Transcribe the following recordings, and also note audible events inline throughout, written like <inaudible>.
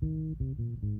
Thank you.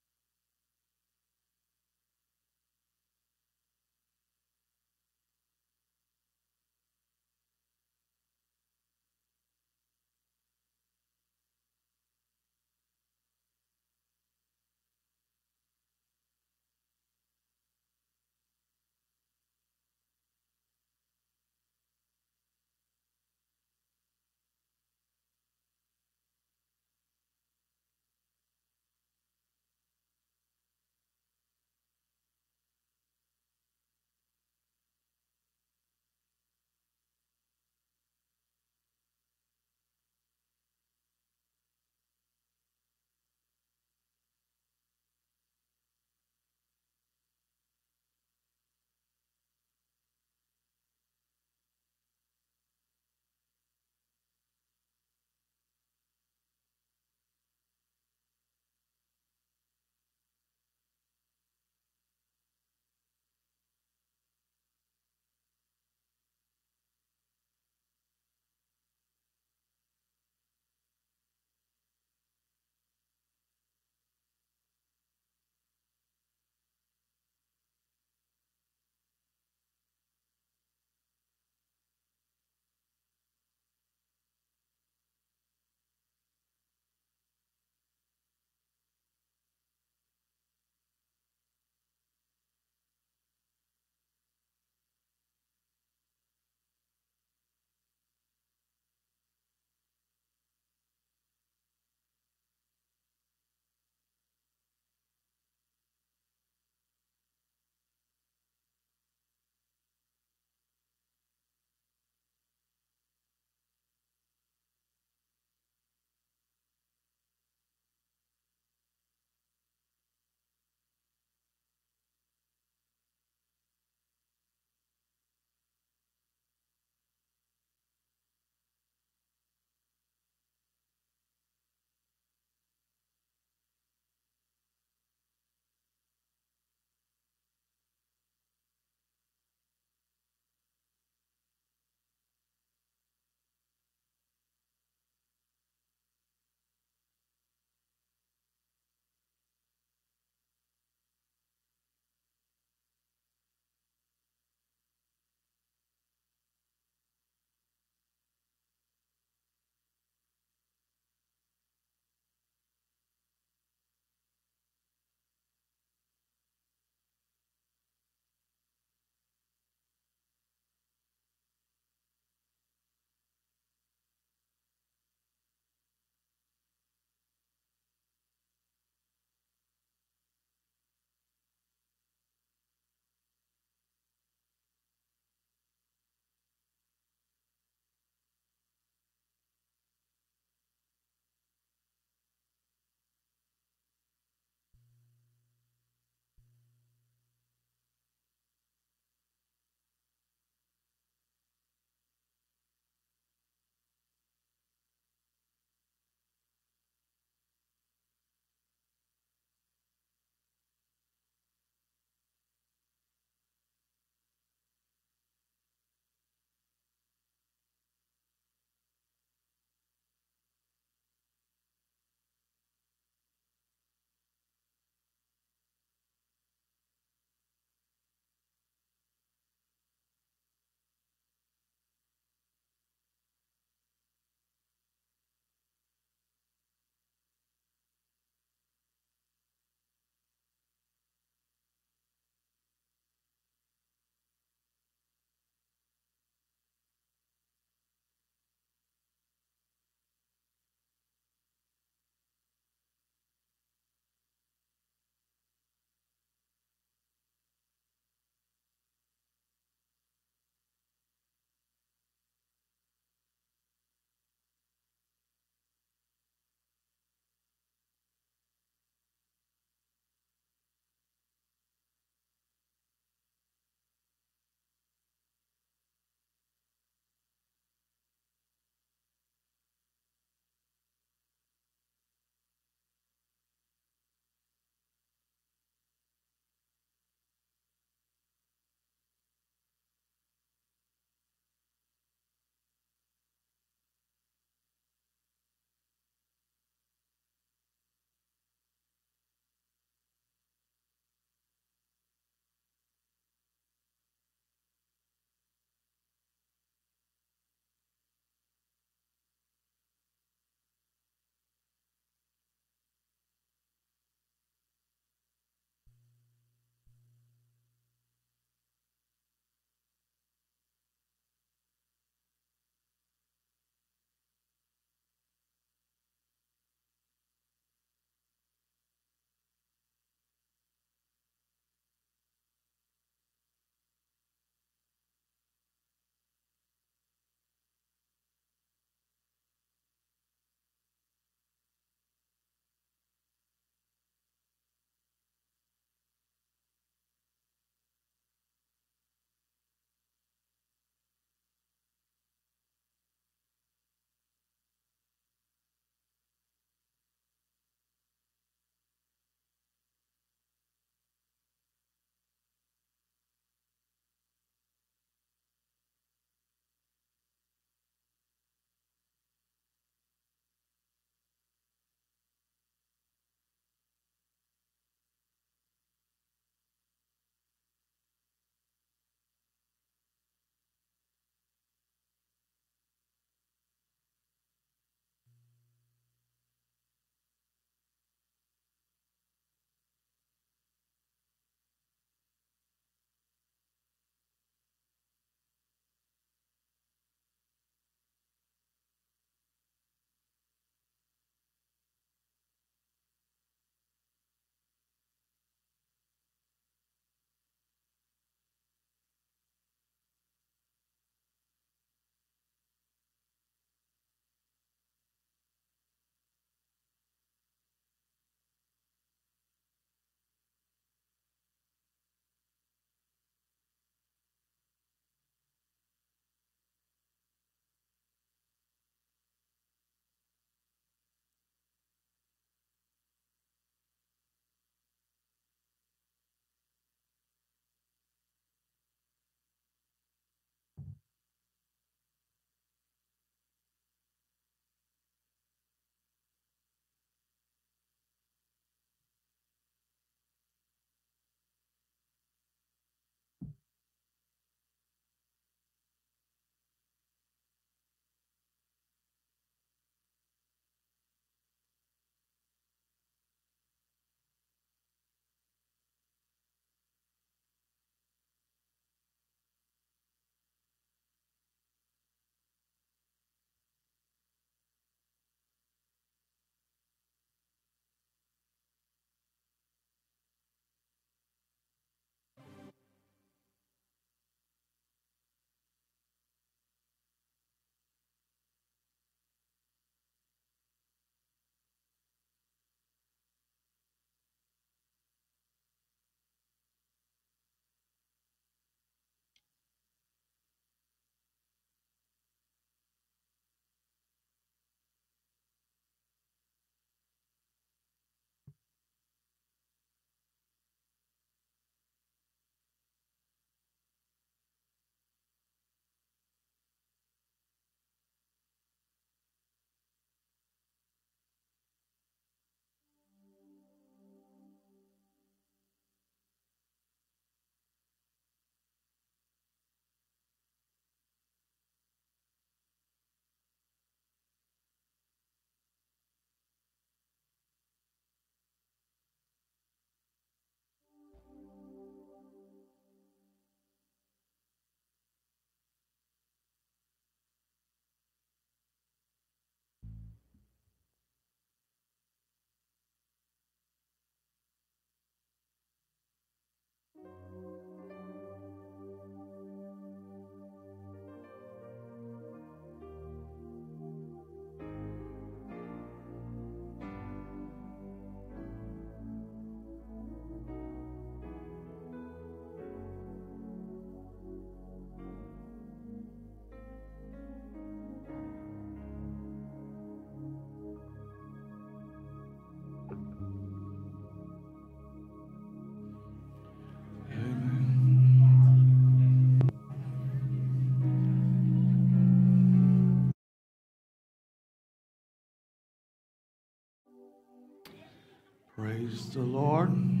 Praise the Lord.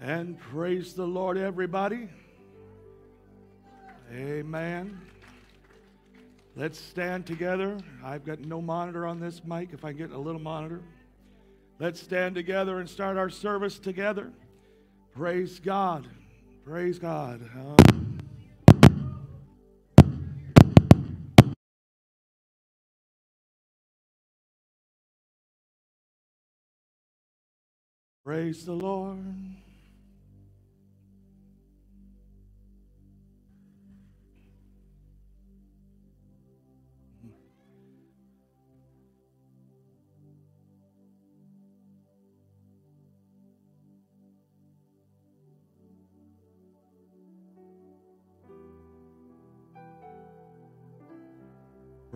And praise the Lord, everybody. Amen. Let's stand together. I've got no monitor on this mic. If I get a little monitor, let's stand together and start our service together. Praise God. Praise God. praise the Lord.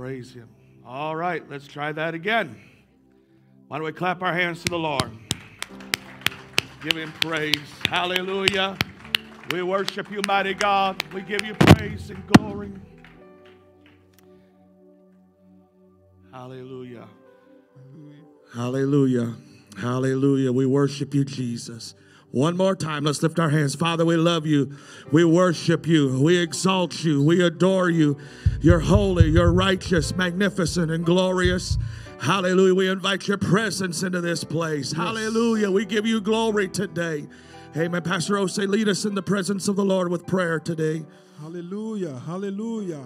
Praise Him. All right, let's try that again. Why don't we clap our hands to the Lord? Give Him praise. Hallelujah. We worship you, mighty God. We give you praise and glory. Hallelujah. Hallelujah. Hallelujah. We worship you, Jesus. One more time, let's lift our hands. Father, we love you. We worship you. We exalt you. We adore you. You're holy, you're righteous, magnificent, and glorious. Hallelujah. We invite your presence into this place. Yes. Hallelujah. We give you glory today. Amen. Pastor Ose, lead us in the presence of the Lord with prayer today. Hallelujah. Hallelujah.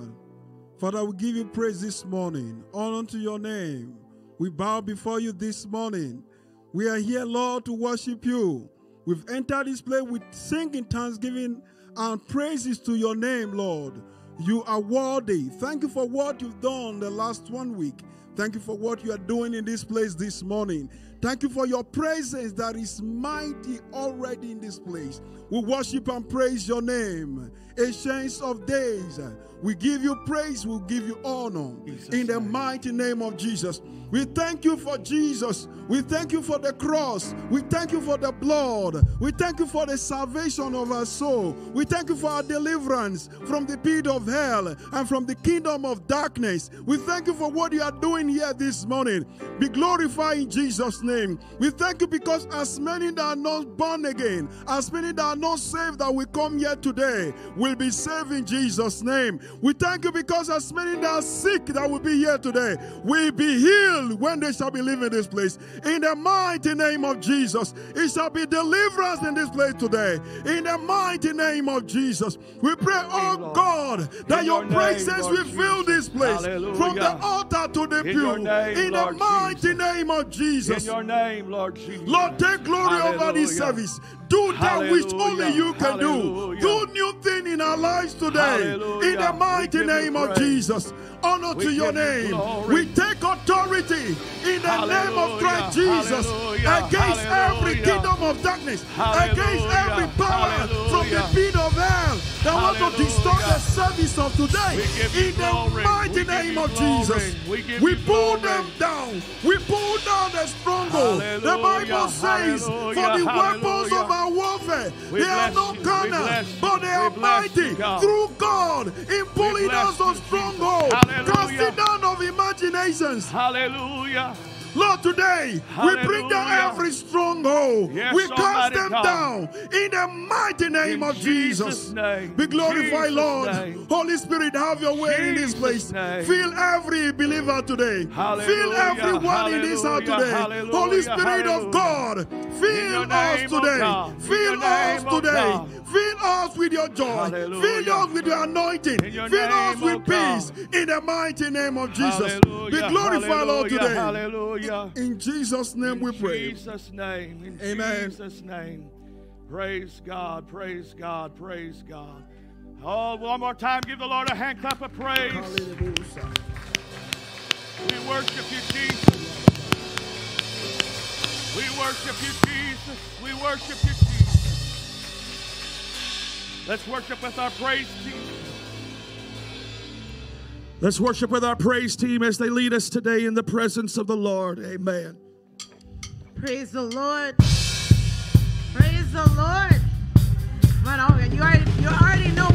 Father, we give you praise this morning. Honor to your name. We bow before you this morning. We are here, Lord, to worship you. We've entered this place with singing thanksgiving and praises to your name, Lord. You are worthy. Thank you for what you've done the last one week. Thank you for what you are doing in this place this morning. Thank you for your presence that is mighty already in this place. We worship and praise your name, Ancients of Days. We give you praise, we give you honor Jesus in the name. mighty name of Jesus. We thank you for Jesus. We thank you for the cross. We thank you for the blood. We thank you for the salvation of our soul. We thank you for our deliverance from the pit of hell and from the kingdom of darkness. We thank you for what you are doing here this morning. Be glorified in Jesus' name. We thank you because as many that are not born again, as many that are not saved that we come here today, will be saved in Jesus' name. We thank you because as many that are sick that will be here today, will be healed when they shall be leaving this place. In the mighty name of Jesus, it shall be deliverance in this place today. In the mighty name of Jesus, we pray, oh God, that your, presence will fill this place from the altar to the pew. In the mighty name of Jesus. In your name, Lord Jesus. Lord, take glory over this service. Do that which only you can do. Do new thing in our lives today. In the mighty name of Jesus. Honor to your name. We take authority in the name of Christ Jesus against every kingdom of darkness, against every power from the pit of hell that want to distort the service of today. In the mighty name of Jesus, we pull them down. We pull down the stronghold. The Bible says, for the weapons of our warfare, they are not carnal, but they are mighty through God in pulling down those strongholds, casting down of imaginations. Hallelujah. Lord, today Hallelujah. we bring down every stronghold. Yes, we cast them God. down in the mighty name in of Jesus. Name. Be glorified, Lord. Name. Holy Spirit, have your way Jesus in this place. Name. Fill every believer today. Hallelujah. Fill everyone Hallelujah. in this house today. Hallelujah. Holy Spirit of God, fill us today. Fill us today. Fill us with your joy. Hallelujah. Fill us with your anointing. Your Fill us with oh peace. In the mighty name of Jesus. Hallelujah. Be glorified, Lord, today. Hallelujah. In, in Jesus' name in we pray. In Jesus' name. In Amen. Jesus' name. Praise God, praise God, praise God. Oh, one more time, give the Lord a hand clap of praise. We worship you, Jesus. We worship you, Jesus. We worship you, Jesus. Let's worship with our praise team. Let's worship with our praise team as they lead us today in the presence of the Lord. Amen. Praise the Lord. Praise the Lord. But oh, you already, you already know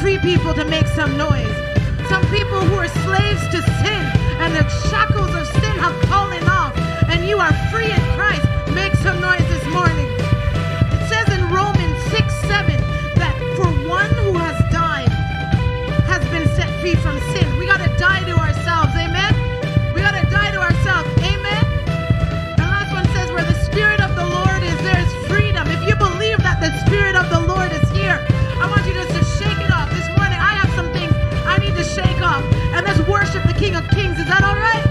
free people to make some noise. Some people who are slaves to sin and the shackles of sin have fallen off, and you are free in Christ. Make some noise this morning. It says in Romans 6 7 that for one who has died has been set free from sin. King of Kings. Is that all right?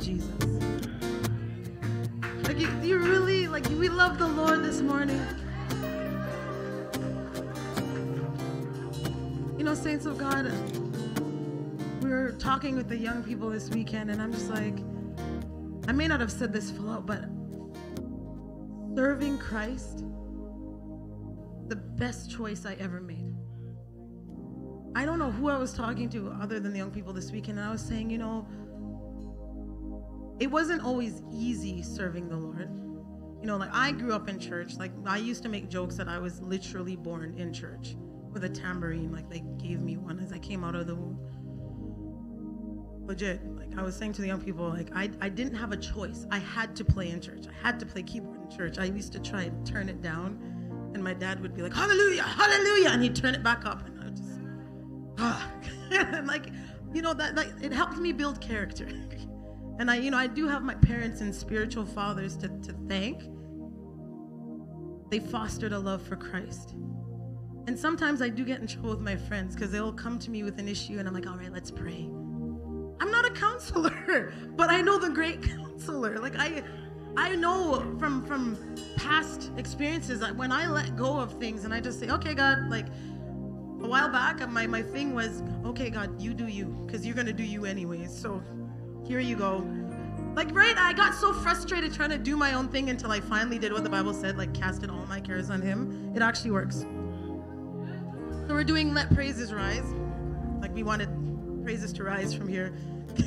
Jesus? Like, you, you really, like, we love the Lord this morning. You know, saints of God, we were talking with the young people this weekend, and I'm just like, I may not have said this full out, but serving Christ, the best choice I ever made. I don't know who I was talking to other than the young people this weekend, and I was saying, you know, it wasn't always easy serving the Lord. You know, like I grew up in church. Like I used to make jokes that I was literally born in church with a tambourine. Like they gave me one as I came out of the womb. Legit. Like I was saying to the young people, like I, I didn't have a choice. I had to play in church. I had to play keyboard in church. I used to try and turn it down, and my dad would be like, "Hallelujah, Hallelujah," and he'd turn it back up, and I would just and <laughs> like you know that like it helped me build character <laughs> and i you know i do have my parents and spiritual fathers to, to thank. They fostered a love for christ. And sometimes i do get in trouble with my friends because they'll come to me with an issue and i'm like all right let's pray. I'm not a counselor <laughs> but i know the great <laughs> counselor. Like i i know from from past experiences that when i let go of things and i just say okay god like a while back uh, my, my thing was okay god you do you because you're gonna do you anyways so here you go like right i got so frustrated trying to do my own thing until i finally did what the bible said like casted all my cares on him it actually works so we're doing let praises rise like we wanted praises to rise from here <laughs>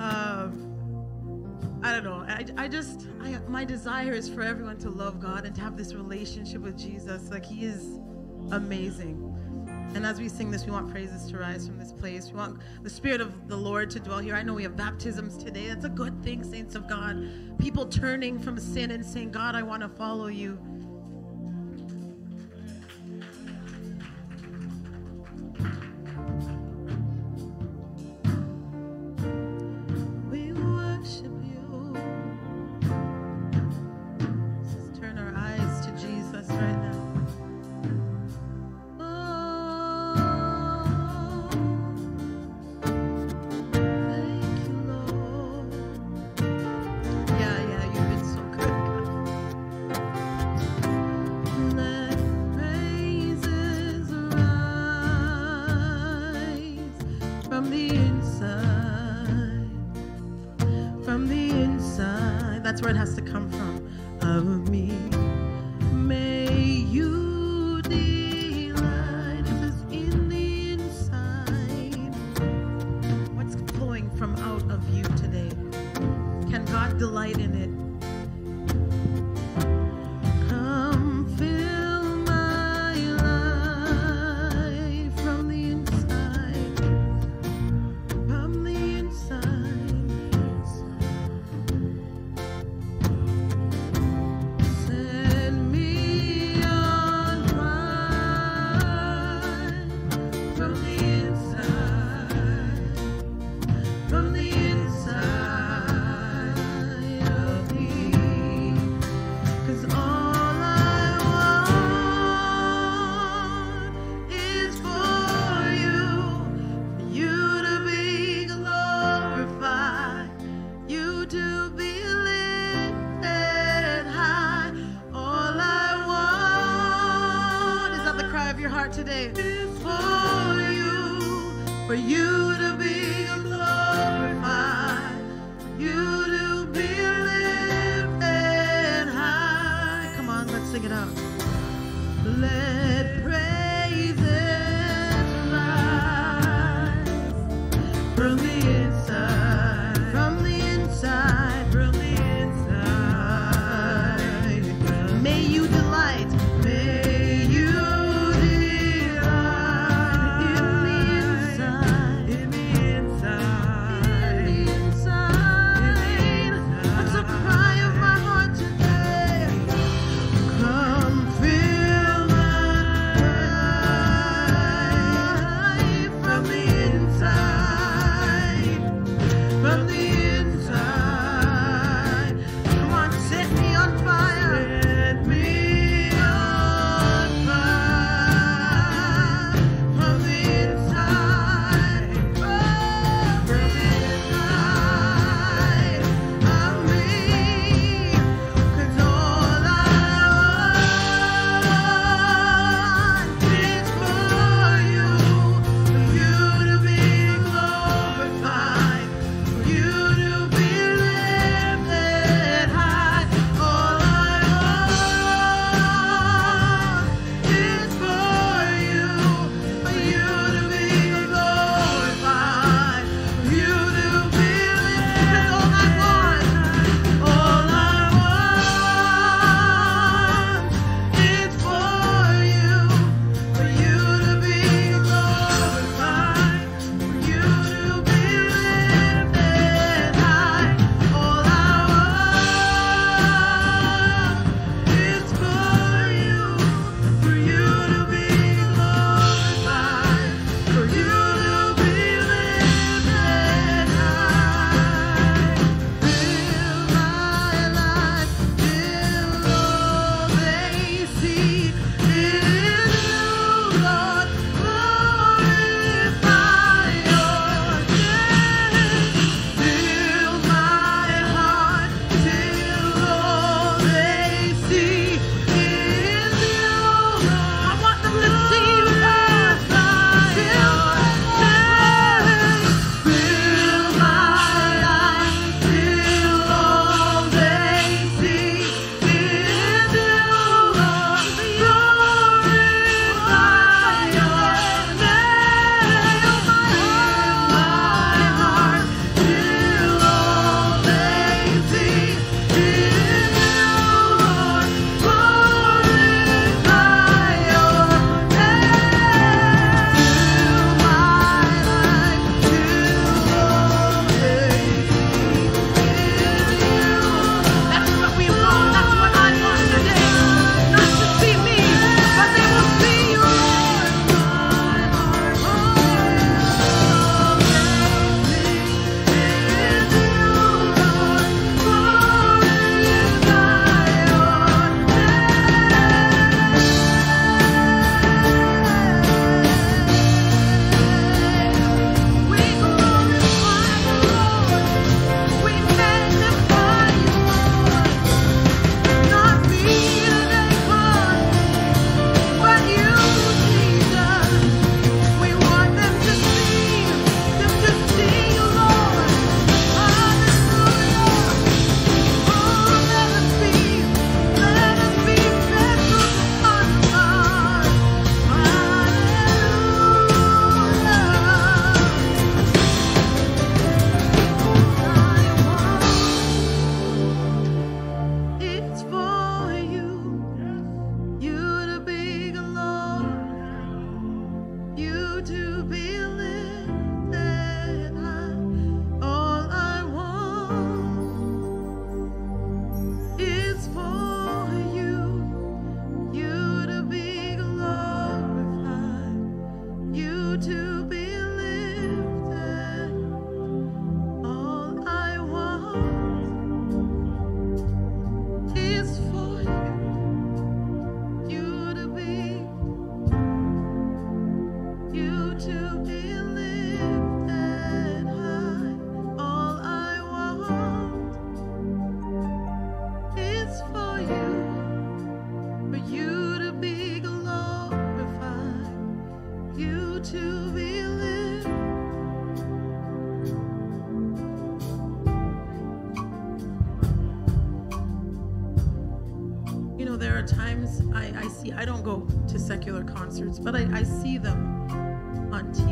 um I don't know. I, I just, I, my desire is for everyone to love God and to have this relationship with Jesus. Like, He is amazing. And as we sing this, we want praises to rise from this place. We want the Spirit of the Lord to dwell here. I know we have baptisms today. That's a good thing, saints of God. People turning from sin and saying, God, I want to follow you.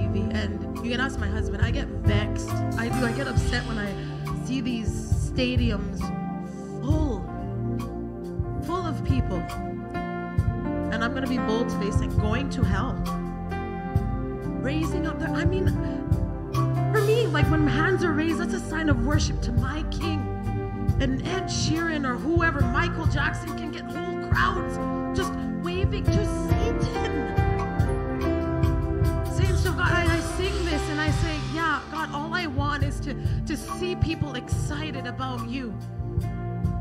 TV. And you can ask my husband, I get vexed. I do, I get upset when I see these stadiums full, full of people. And I'm going to be bold faced saying, going to hell. Raising up their, I mean, for me, like when hands are raised, that's a sign of worship to my King. And Ed Sheeran or whoever, Michael Jackson can get whole crowds just waving to Satan. To, to see people excited about you.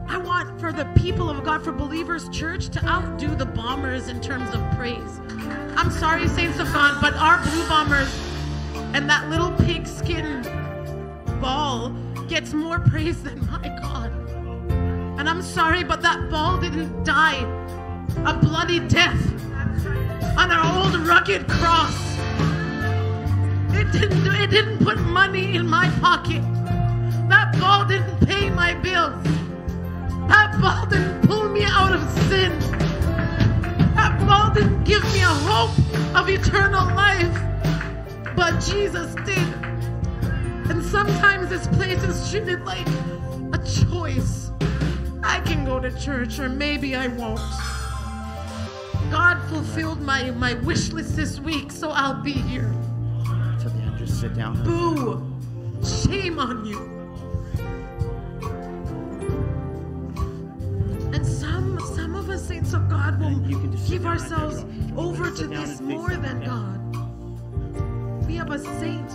I want for the people of God, for Believers Church, to outdo the Bombers in terms of praise. I'm sorry, Saints of God, but our Blue Bombers and that little pigskin ball gets more <laughs> praise than my God. And I'm sorry, but that ball didn't die a bloody death on our old rugged cross. It didn't, it didn't put money in my pocket. That ball didn't pay my bills. That ball didn't pull me out of sin. That ball didn't give me a hope of eternal life. But Jesus did. And sometimes this place is treated like a choice. I can go to church or maybe I won't. God fulfilled my, my wish list this week, so I'll be here. Sit down. Boo! Shame on you. And some some of us saints of God will You can just give ourselves over to this more than. God. We have a saint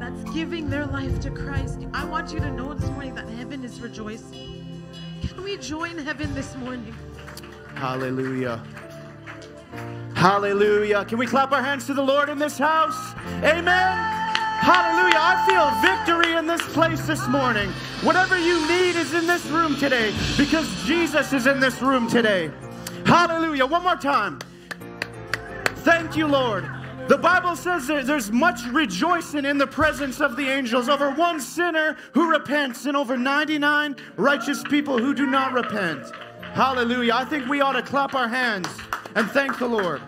that's giving their life to Christ. I want you to know this morning that heaven is rejoicing. Can we join heaven this morning? Hallelujah. Hallelujah. Can we clap our hands to the Lord in this house? Amen. Hallelujah. I feel victory in this place this morning. Whatever you need is in this room today because Jesus is in this room today. Hallelujah. One more time. Thank you, Lord. The Bible says there's much rejoicing in the presence of the angels over one sinner who repents and over 99 righteous people who do not repent. Hallelujah. I think we ought to clap our hands and thank the Lord.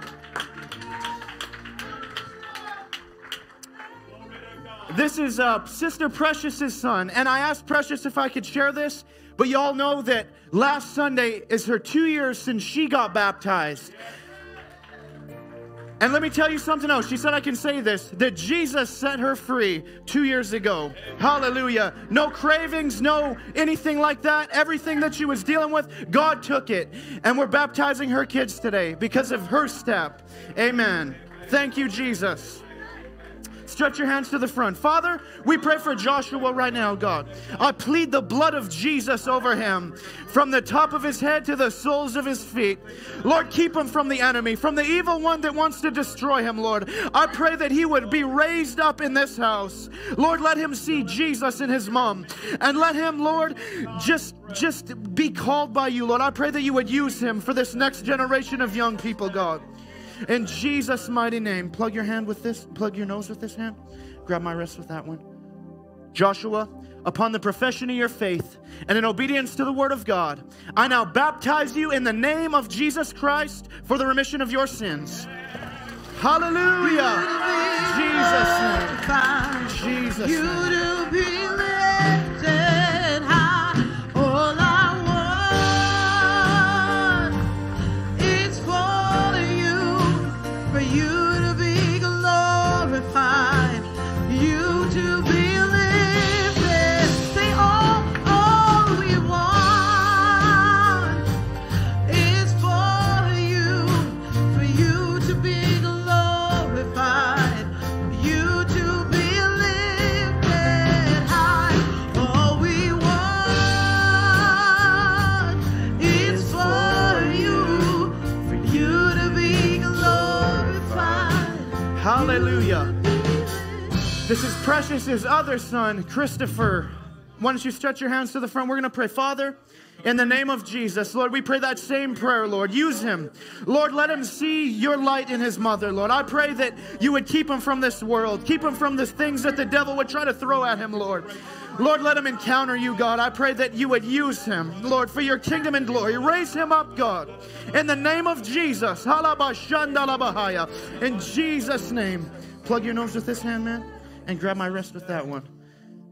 This is uh, Sister Precious's son, and I asked Precious if I could share this, but y'all know that last Sunday is her two years since she got baptized. And let me tell you something else. She said I can say this that Jesus set her free two years ago. Hallelujah. No cravings, no anything like that. Everything that she was dealing with, God took it. And we're baptizing her kids today because of her step. Amen. Thank you, Jesus. Stretch your hands to the front. Father, we pray for Joshua right now, God. I plead the blood of Jesus over him from the top of his head to the soles of his feet. Lord, keep him from the enemy, from the evil one that wants to destroy him, Lord. I pray that he would be raised up in this house. Lord, let him see Jesus in his mom. And let him, Lord, just just be called by you, Lord. I pray that you would use him for this next generation of young people, God. In Jesus' mighty name, plug your hand with this, plug your nose with this hand. Grab my wrist with that one. Joshua, upon the profession of your faith and in obedience to the word of God, I now baptize you in the name of Jesus Christ for the remission of your sins. Hallelujah. Jesus' name. Jesus' name. This his other son, Christopher. Why don't you stretch your hands to the front? We're going to pray. Father, in the name of Jesus, Lord, we pray that same prayer, Lord. Use him. Lord, let him see your light in his mother, Lord. I pray that you would keep him from this world, keep him from the things that the devil would try to throw at him, Lord. Lord, let him encounter you, God. I pray that you would use him, Lord, for your kingdom and glory. Raise him up, God. In the name of Jesus. In Jesus' name. Plug your nose with this hand, man, and grab my wrist with that one.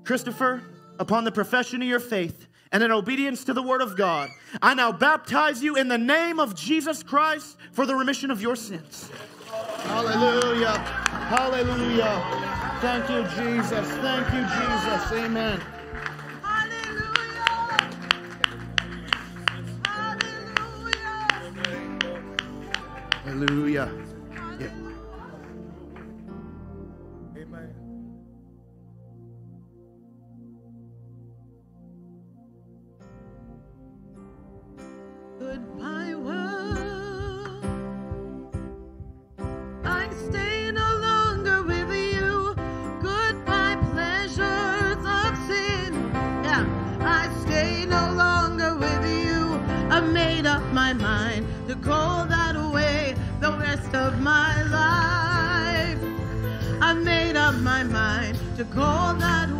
Christopher, upon the profession of your faith and in obedience to the word of God, I now baptize you in the name of Jesus Christ for the remission of your sins. Hallelujah. Hallelujah. Thank you, Jesus. Thank you, Jesus. Amen. Hallelujah. Hallelujah. Goodbye, world. I stay no longer with you. Goodbye, pleasures of sin. Yeah, I stay no longer with you. I made up my mind to go that way the rest of my life. I made up my mind to go that way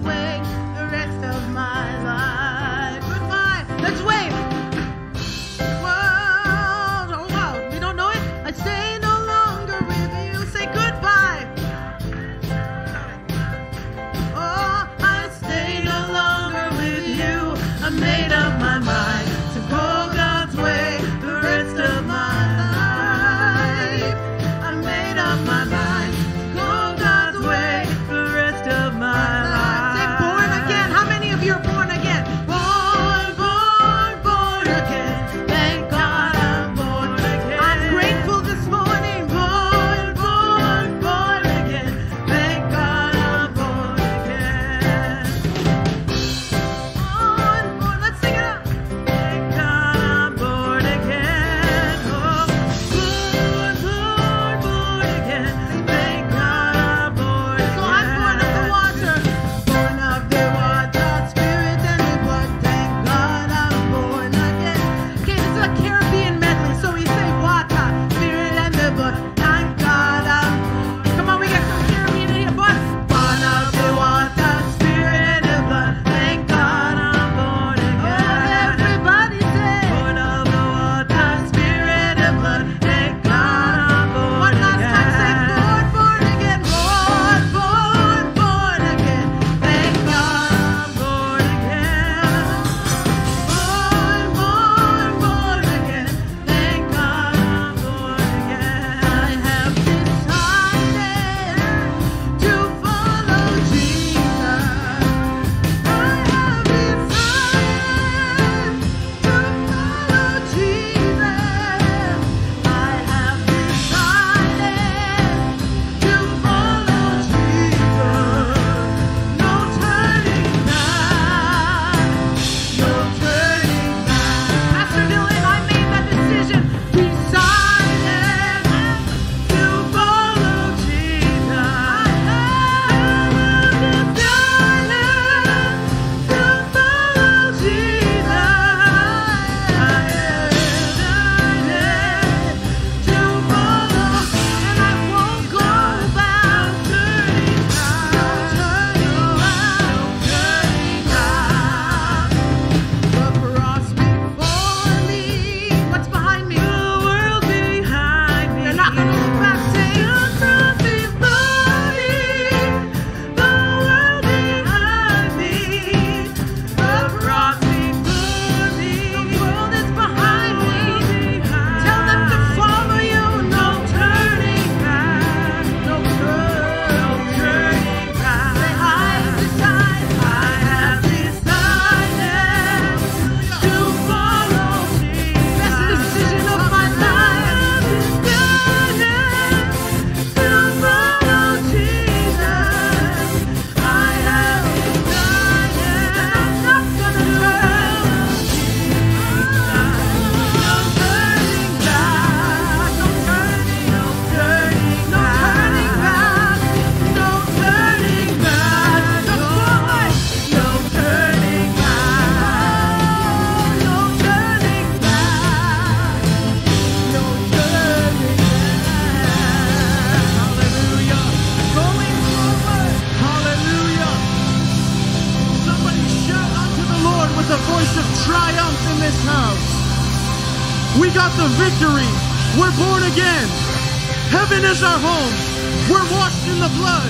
the blood.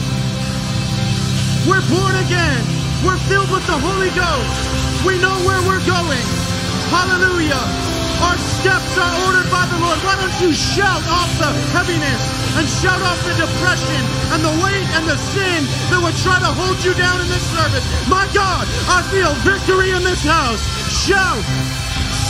We're born again. We're filled with the Holy Ghost. We know where we're going. Hallelujah. Our steps are ordered by the Lord. Why don't you shout off the heaviness and shout off the depression and the weight and the sin that would try to hold you down in this service? My God, I feel victory in this house. Shout.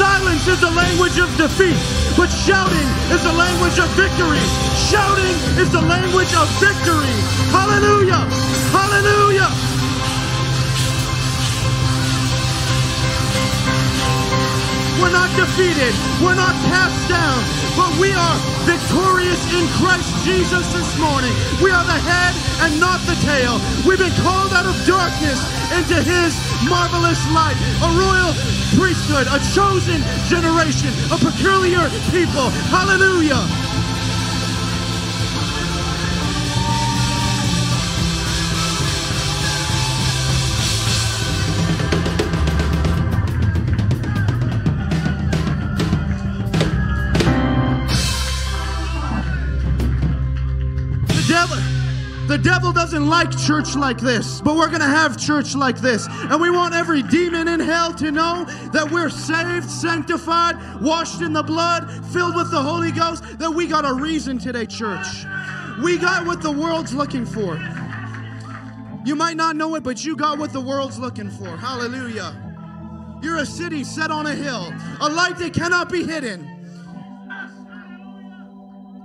Silence is the language of defeat, but shouting is the language of victory. Shouting is the language of victory. Hallelujah! Hallelujah! We're not defeated. We're not cast down, but we are victorious in Christ Jesus this morning. We are the head and not the tail. We've been called out of darkness into his marvelous light, a royal priesthood, a chosen generation, a peculiar people. Hallelujah. Doesn't like church like this, but we're going to have church like this. And we want every demon in hell to know that we're saved, sanctified, washed in the blood, filled with the Holy Ghost, that we got a reason today, church. We got what the world's looking for. You might not know it, but you got what the world's looking for. Hallelujah. You're a city set on a hill, a light that cannot be hidden.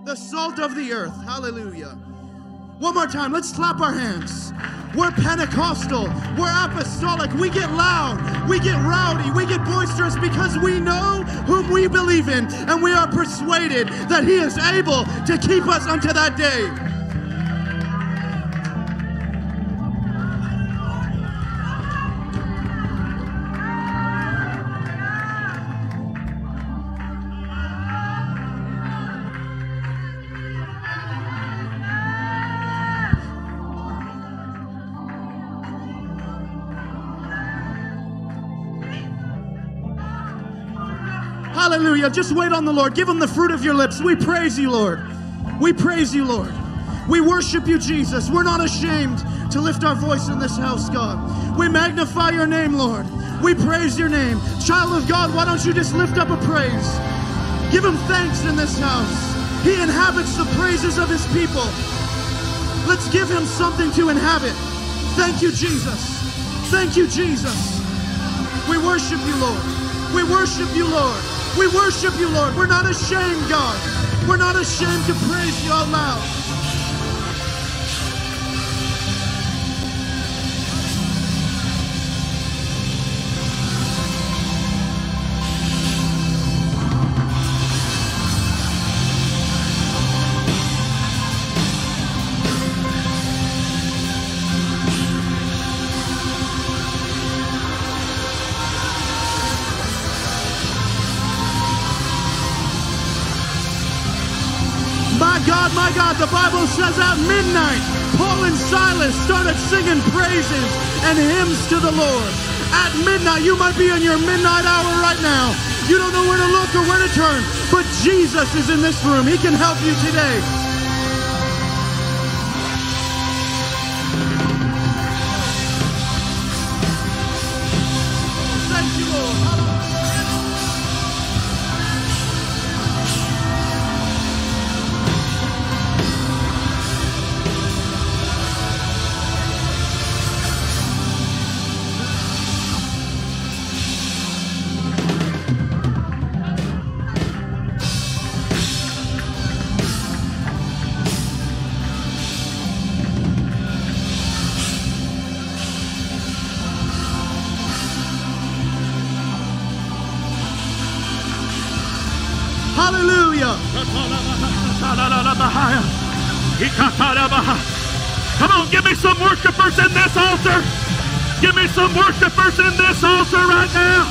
The salt of the earth. Hallelujah. One more time, let's clap our hands. We're Pentecostal. We're apostolic. We get loud. We get rowdy. We get boisterous because we know whom we believe in and we are persuaded that He is able to keep us unto that day. Hallelujah. Just wait on the Lord. Give him the fruit of your lips. We praise you, Lord. We praise you, Lord. We worship you, Jesus. We're not ashamed to lift our voice in this house, God. We magnify your name, Lord. We praise your name. Child of God, why don't you just lift up a praise? Give him thanks in this house. He inhabits the praises of his people. Let's give him something to inhabit. Thank you, Jesus. Thank you, Jesus. We worship you, Lord. We worship you, Lord. We worship you, Lord. We're not ashamed, God. We're not ashamed to praise you out loud. Bible says at midnight, Paul and Silas started singing praises and hymns to the Lord. At midnight, you might be in your midnight hour right now. You don't know where to look or where to turn, but Jesus is in this room. He can help you today. Give some worshipers in this altar right now.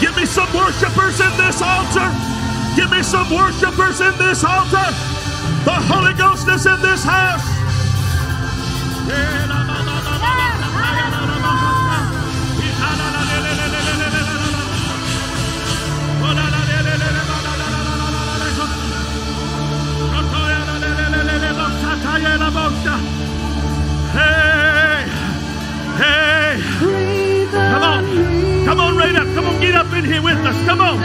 Give me some worshipers in this altar. Give me some worshipers in this altar. The Holy Ghost is in this house. Yeah, in here with us. Come on.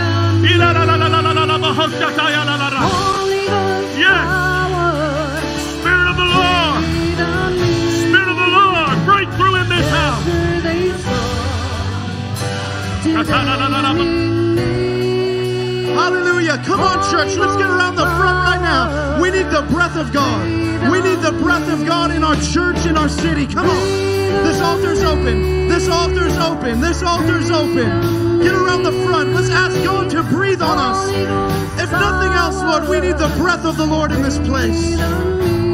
Yes. Spirit of the Lord. Spirit of the Lord. Breakthrough in this house. Hallelujah. Come on, church. Let's get around the front right now. We need the breath of God. We need the breath of God in our church, in our city. Come on. This altar's open. This altar's open. This altar's open. Get around the front. Let's ask God to breathe on us. If nothing else, Lord, we need the breath of the Lord in this place.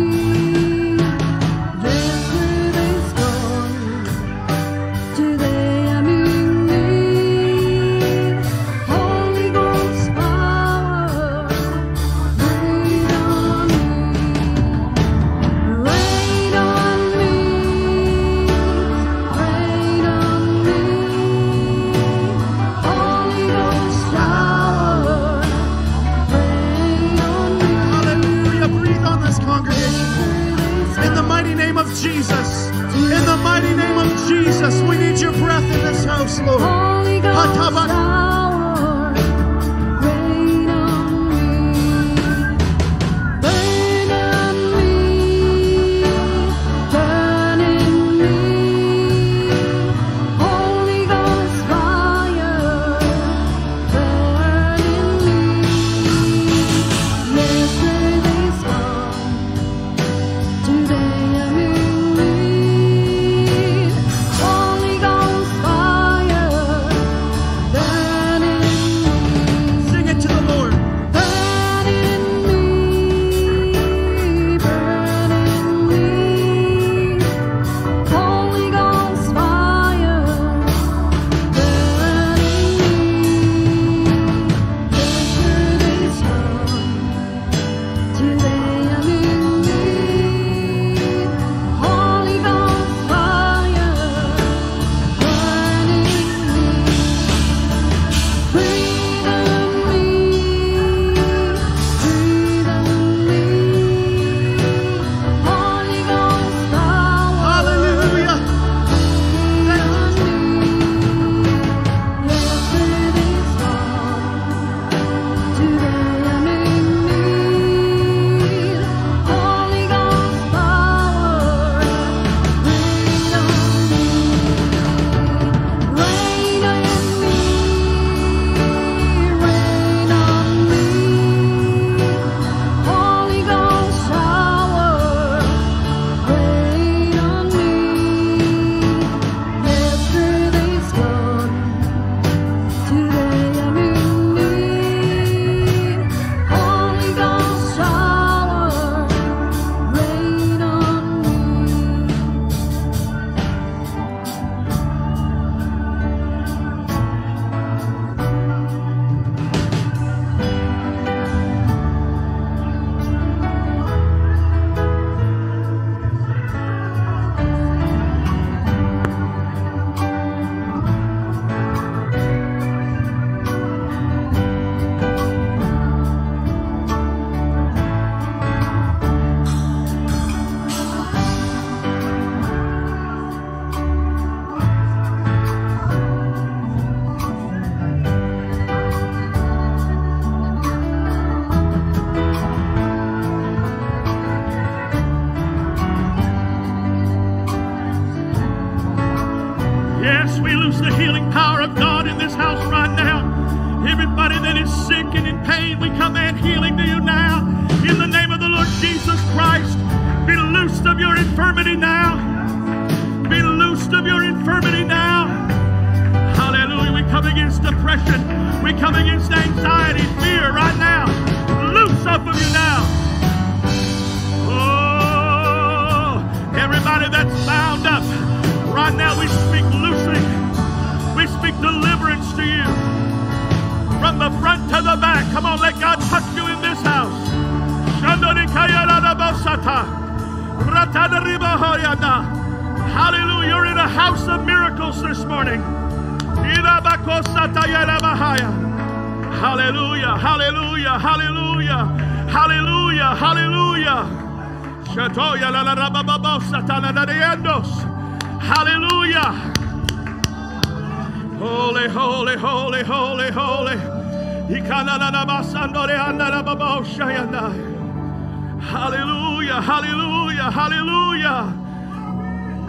Hallelujah, hallelujah, hallelujah.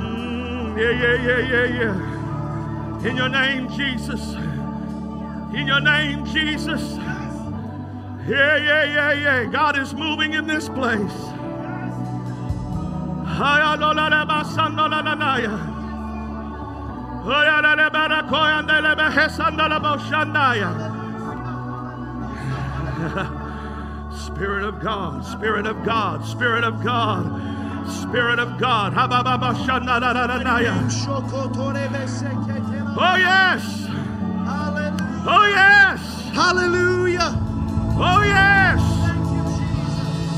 Mm, yeah, yeah, yeah, yeah, yeah. In your name, Jesus. In your name, Jesus. Yeah, yeah, yeah, yeah. God is moving in this place. Spirit of God, Spirit of God, Spirit of God, Spirit of God. Oh, yes. Oh, yes. Hallelujah. Oh, yes.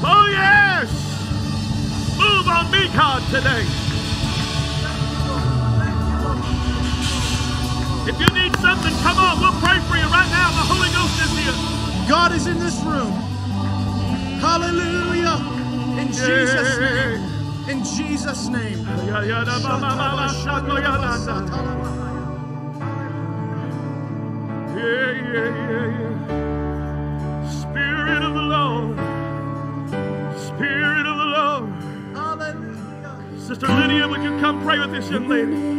Oh, yes. Move on me, God, today. If you need something, come on. We'll pray for you right now. The Holy Ghost is here. God is in this room. Hallelujah. In Jesus' name. In Jesus' name. Yeah, yeah, yeah. Spirit of the Lord. Spirit of the Lord. Hallelujah. Sister Lydia, would you come pray with this young lady?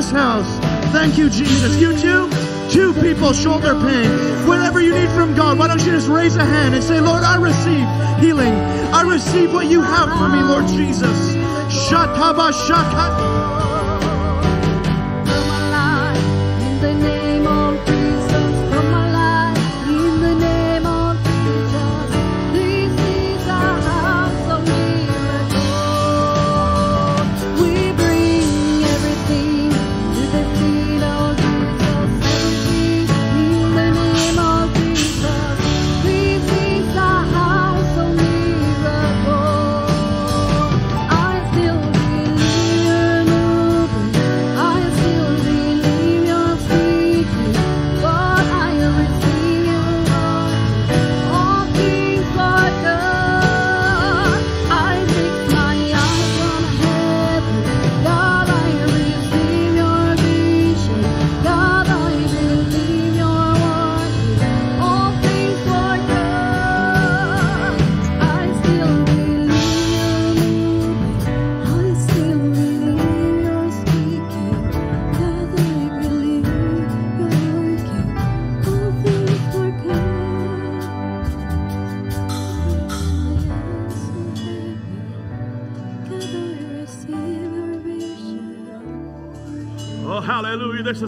This house? Thank you, Jesus. You too? Two people, shoulder pain. Whatever you need from God, why don't you just raise a hand and say, Lord, I receive healing. I receive what you have for me, Lord Jesus.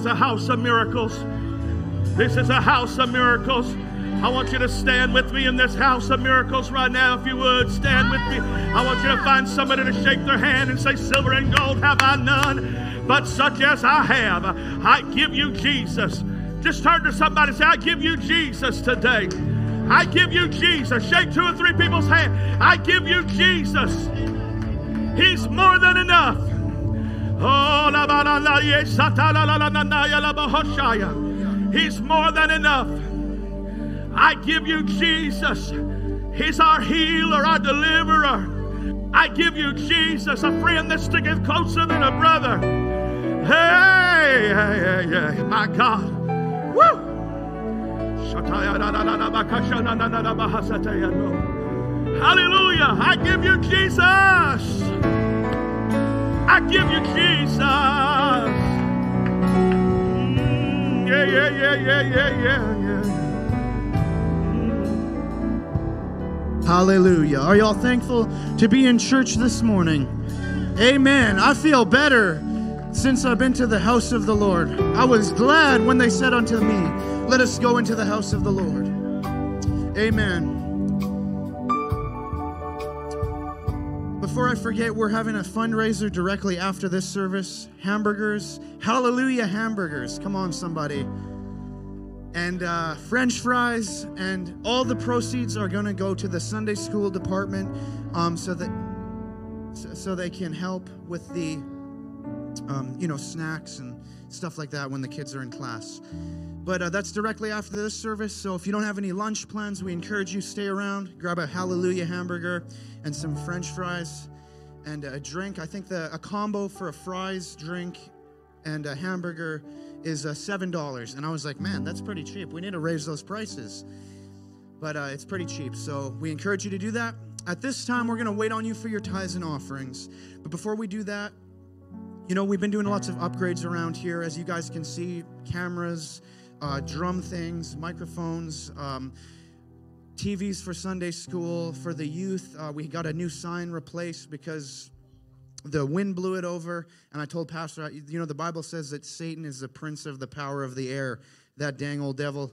Is a house of miracles. This is a house of miracles. I want you to stand with me in this house of miracles right now, if you would. Stand with me. I want you to find somebody to shake their hand and say, Silver and gold have I none, but such as I have, I give you Jesus. Just turn to somebody and say, I give you Jesus today. I give you Jesus. Shake two or three people's hand. I give you Jesus. He's more than He's more than enough. I give you Jesus. He's our healer, our deliverer. I give you Jesus, a friend that sticketh closer than a brother. Hey, hey, hey, hey, my God. Woo! Hallelujah. I give you Jesus. I give you Jesus. Yeah, yeah, yeah, yeah, yeah, yeah, yeah. Hallelujah. Are y'all thankful to be in church this morning? Amen. I feel better since I've been to the house of the Lord. I was glad when they said unto me, Let us go into the house of the Lord. Amen. Before I forget, we're having a fundraiser directly after this service. Hamburgers. Hallelujah, hamburgers. Come on, somebody and uh, French fries, and all the proceeds are going to go to the Sunday school department, um, so that so, they can help with the um, you know snacks and stuff like that when the kids are in class. But uh, that's directly after this service. So if you don't have any lunch plans, we encourage you stay around, grab a Hallelujah hamburger and some French fries and a drink. I think the a combo for a fries, drink, and a hamburger is uh, seven dollars. And I was like, man, that's pretty cheap. We need to raise those prices. But uh, it's pretty cheap. So we encourage you to do that. At this time, we're going to wait on you for your tithes and offerings. But before we do that, you know, we've been doing lots of upgrades around here. As you guys can see, cameras, uh, drum things, microphones, um, TVs for Sunday school, for the youth. Uh, we got a new sign replaced because the wind blew it over. And I told Pastor, you know, the Bible says that Satan is the prince of the power of the air. That dang old devil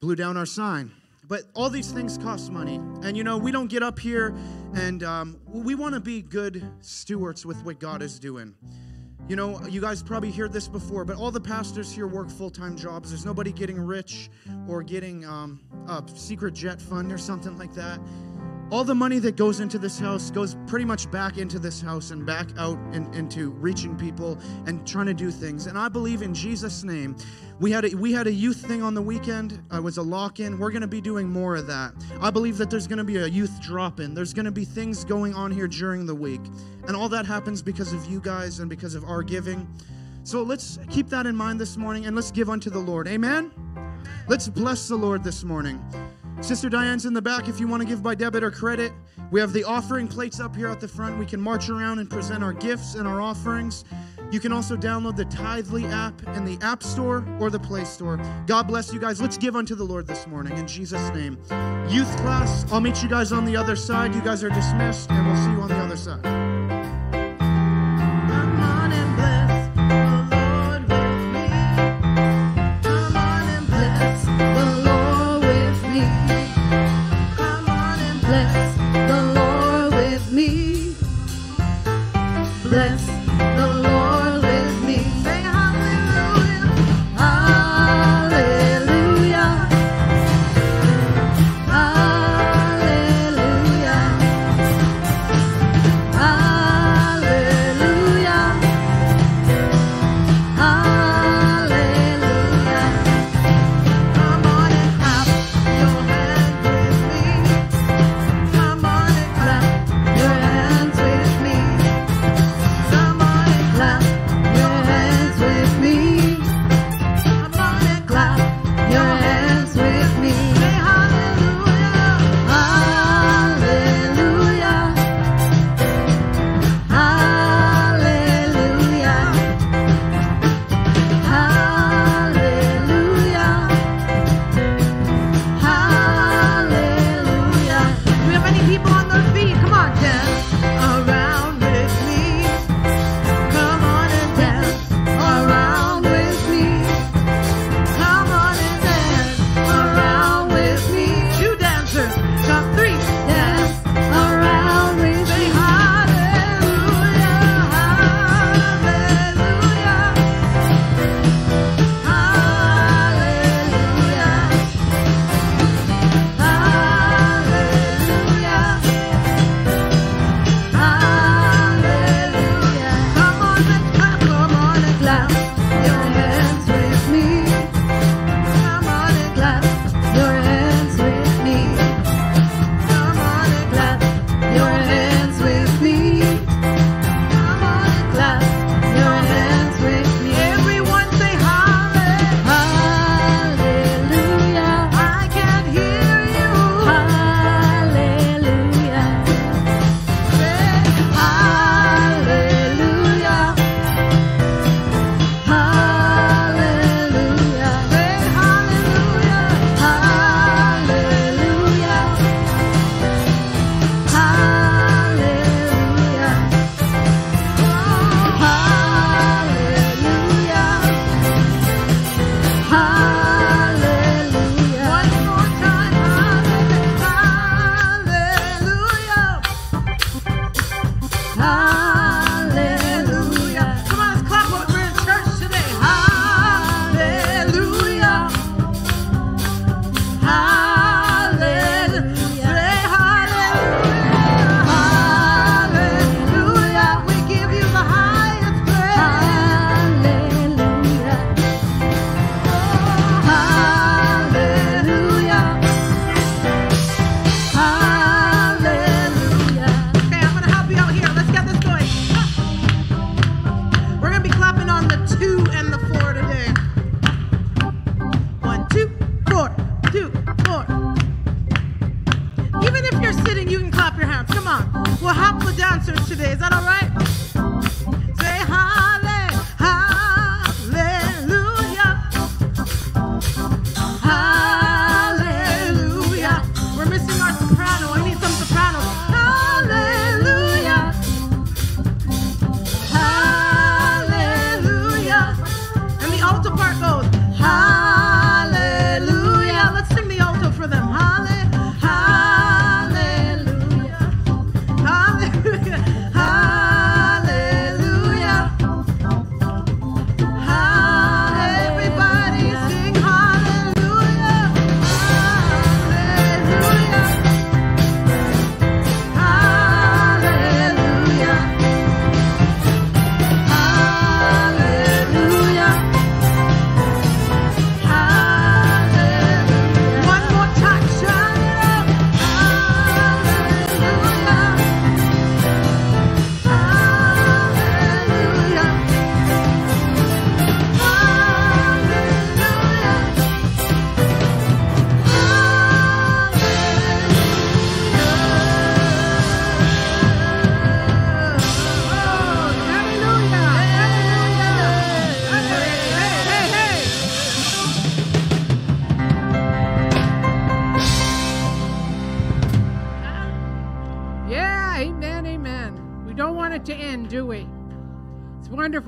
blew down our sign. But all these things cost money. And you know, we don't get up here and um, we want to be good stewards with what God is doing. You know, you guys probably heard this before, but all the pastors here work full time jobs. There's nobody getting rich or getting um, a secret jet fund or something like that. All the money that goes into this house goes pretty much back into this house and back out in, into reaching people and trying to do things. And I believe in Jesus' name, we had a, we had a youth thing on the weekend. I was a lock-in. We're going to be doing more of that. I believe that there's going to be a youth drop-in. There's going to be things going on here during the week, and all that happens because of you guys and because of our giving. So let's keep that in mind this morning, and let's give unto the Lord. Amen. Let's bless the Lord this morning. Sister Diane's in the back if you want to give by debit or credit. We have the offering plates up here at the front. We can march around and present our gifts and our offerings. You can also download the Tithely app in the App Store or the Play Store. God bless you guys. Let's give unto the Lord this morning in Jesus' name. Youth class, I'll meet you guys on the other side. You guys are dismissed, and we'll see you on the other side.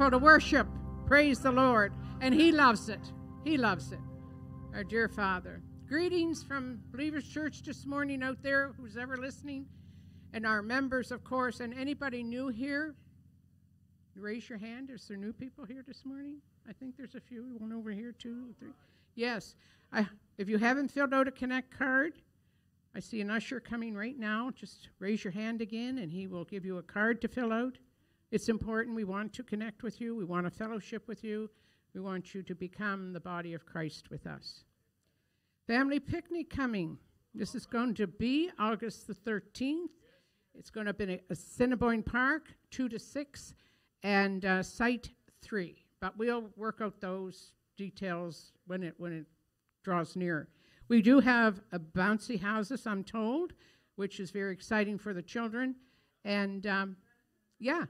Wonderful to worship. Praise the Lord. And He loves it. He loves it. Our dear Father. Greetings from Believers Church this morning out there, who's ever listening, and our members, of course, and anybody new here. Raise your hand. Is there new people here this morning? I think there's a few. One over here, two, three. Yes. I, if you haven't filled out a Connect card, I see an usher coming right now. Just raise your hand again, and he will give you a card to fill out. It's important. We want to connect with you. We want a fellowship with you. We want you to become the body of Christ with us. Family picnic coming. This is going to be August the 13th. It's going to be at Assiniboine Park, 2 to 6, and uh, Site 3. But we'll work out those details when it, when it draws near. We do have a bouncy houses, I'm told, which is very exciting for the children. And um, yeah,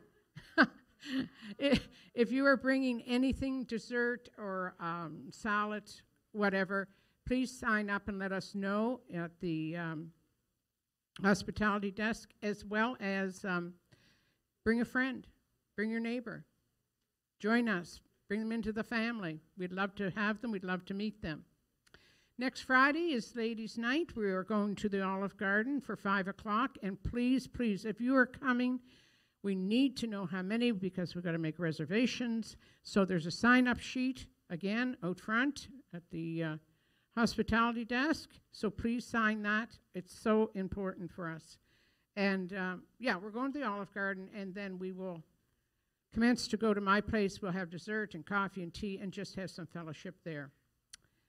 <laughs> if, you are bringing anything, dessert or um, salad, whatever, please sign up and let us know at the um, hospitality desk, as well as um, bring a friend, bring your neighbor, join us, bring them into the family. We'd love to have them, we'd love to meet them. Next Friday is Ladies' Night. We are going to the Olive Garden for 5 o'clock. And please, please, if you are coming, we need to know how many because we've got to make reservations. So there's a sign up sheet again out front at the uh, hospitality desk. So please sign that. It's so important for us. And um, yeah, we're going to the Olive Garden and then we will commence to go to my place. We'll have dessert and coffee and tea and just have some fellowship there.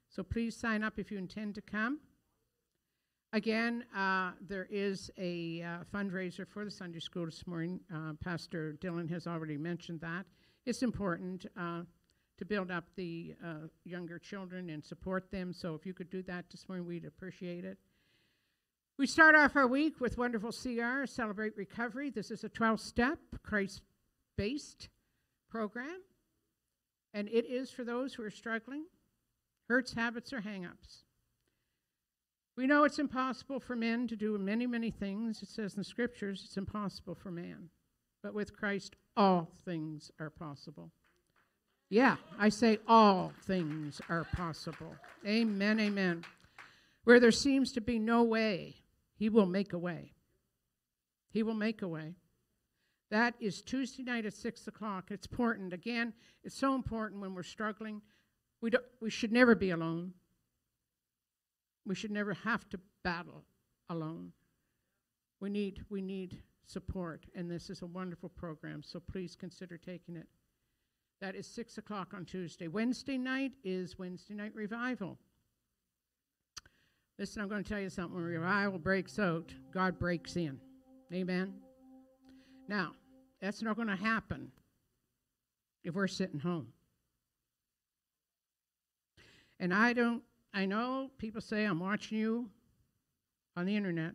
So please sign up if you intend to come. Again, uh, there is a uh, fundraiser for the Sunday school this morning. Uh, Pastor Dylan has already mentioned that. It's important uh, to build up the uh, younger children and support them. So if you could do that this morning, we'd appreciate it. We start off our week with wonderful CR, Celebrate Recovery. This is a 12 step, Christ based program, and it is for those who are struggling hurts, habits, or hang-ups. We know it's impossible for men to do many, many things. It says in the scriptures it's impossible for man. But with Christ, all things are possible. Yeah, I say all things are possible. Amen, amen. Where there seems to be no way, He will make a way. He will make a way. That is Tuesday night at 6 o'clock. It's important. Again, it's so important when we're struggling. We, don't, we should never be alone. We should never have to battle alone. We need, we need support, and this is a wonderful program, so please consider taking it. That is 6 o'clock on Tuesday. Wednesday night is Wednesday night revival. Listen, I'm going to tell you something. When revival breaks out, God breaks in. Amen? Now, that's not going to happen if we're sitting home. And I don't, I know people say I'm watching you on the internet.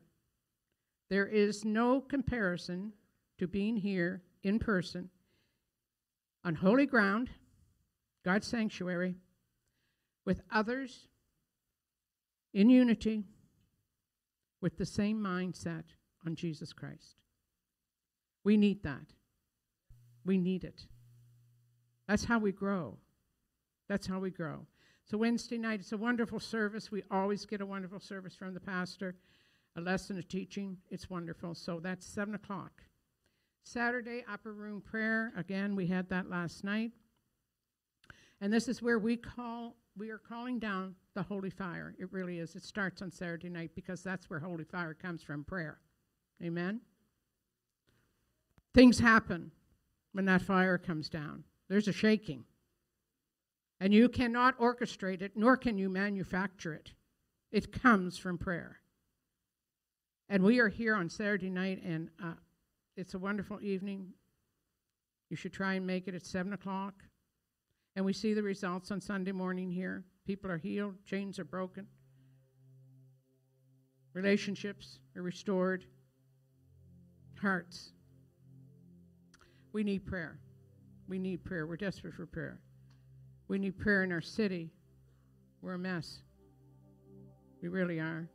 There is no comparison to being here in person on holy ground, God's sanctuary, with others in unity, with the same mindset on Jesus Christ. We need that. We need it. That's how we grow. That's how we grow. So Wednesday night, it's a wonderful service. We always get a wonderful service from the pastor, a lesson of teaching. It's wonderful. So that's 7 o'clock. Saturday, upper room prayer. Again, we had that last night. And this is where we call, we are calling down the holy fire. It really is. It starts on Saturday night because that's where holy fire comes from prayer. Amen? Things happen when that fire comes down. There's a shaking. And you cannot orchestrate it, nor can you manufacture it. It comes from prayer. And we are here on Saturday night, and uh, it's a wonderful evening. You should try and make it at 7 o'clock. And we see the results on Sunday morning here. People are healed, chains are broken, relationships are restored, hearts. We need prayer. We need prayer. We're desperate for prayer. We need prayer in our city. We're a mess. We really are.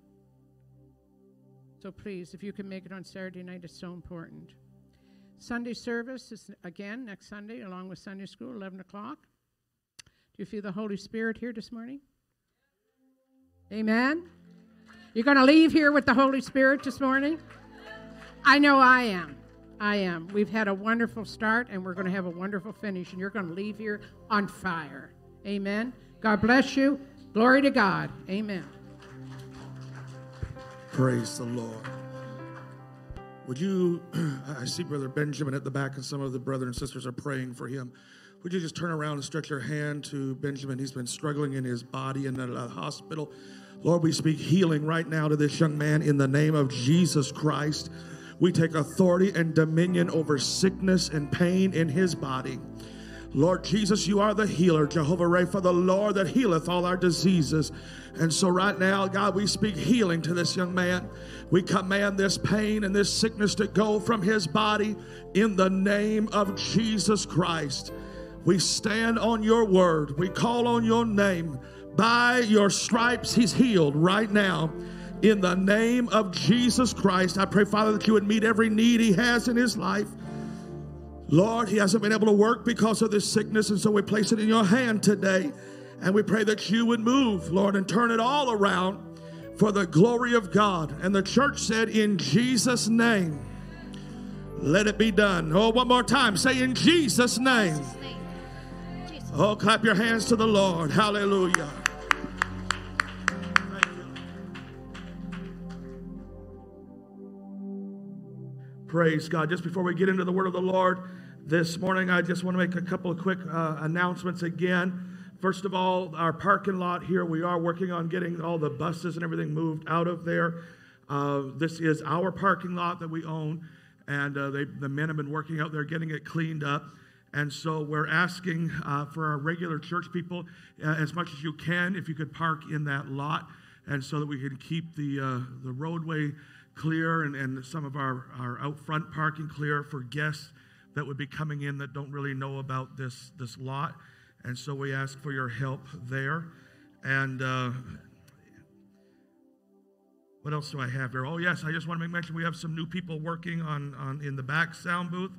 So please, if you can make it on Saturday night, it's so important. Sunday service is again next Sunday, along with Sunday school, 11 o'clock. Do you feel the Holy Spirit here this morning? Amen. You're going to leave here with the Holy Spirit this morning? I know I am. I am. We've had a wonderful start and we're going to have a wonderful finish, and you're going to leave here on fire. Amen. God bless you. Glory to God. Amen. Praise the Lord. Would you, <clears throat> I see Brother Benjamin at the back, and some of the brothers and sisters are praying for him. Would you just turn around and stretch your hand to Benjamin? He's been struggling in his body in a hospital. Lord, we speak healing right now to this young man in the name of Jesus Christ. We take authority and dominion over sickness and pain in his body. Lord Jesus, you are the healer, Jehovah Rapha, the Lord that healeth all our diseases. And so, right now, God, we speak healing to this young man. We command this pain and this sickness to go from his body in the name of Jesus Christ. We stand on your word, we call on your name. By your stripes, he's healed right now. In the name of Jesus Christ, I pray, Father, that you would meet every need he has in his life. Lord, he hasn't been able to work because of this sickness, and so we place it in your hand today. And we pray that you would move, Lord, and turn it all around for the glory of God. And the church said, In Jesus' name, let it be done. Oh, one more time. Say, In Jesus' name. Oh, clap your hands to the Lord. Hallelujah. Praise God. Just before we get into the word of the Lord this morning, I just want to make a couple of quick uh, announcements again. First of all, our parking lot here, we are working on getting all the buses and everything moved out of there. Uh, this is our parking lot that we own, and uh, they, the men have been working out there getting it cleaned up. And so we're asking uh, for our regular church people, uh, as much as you can, if you could park in that lot, and so that we can keep the, uh, the roadway clear and, and some of our, our out front parking clear for guests that would be coming in that don't really know about this, this lot. And so we ask for your help there. And uh, what else do I have here? Oh, yes, I just want to make mention we have some new people working on, on in the back sound booth.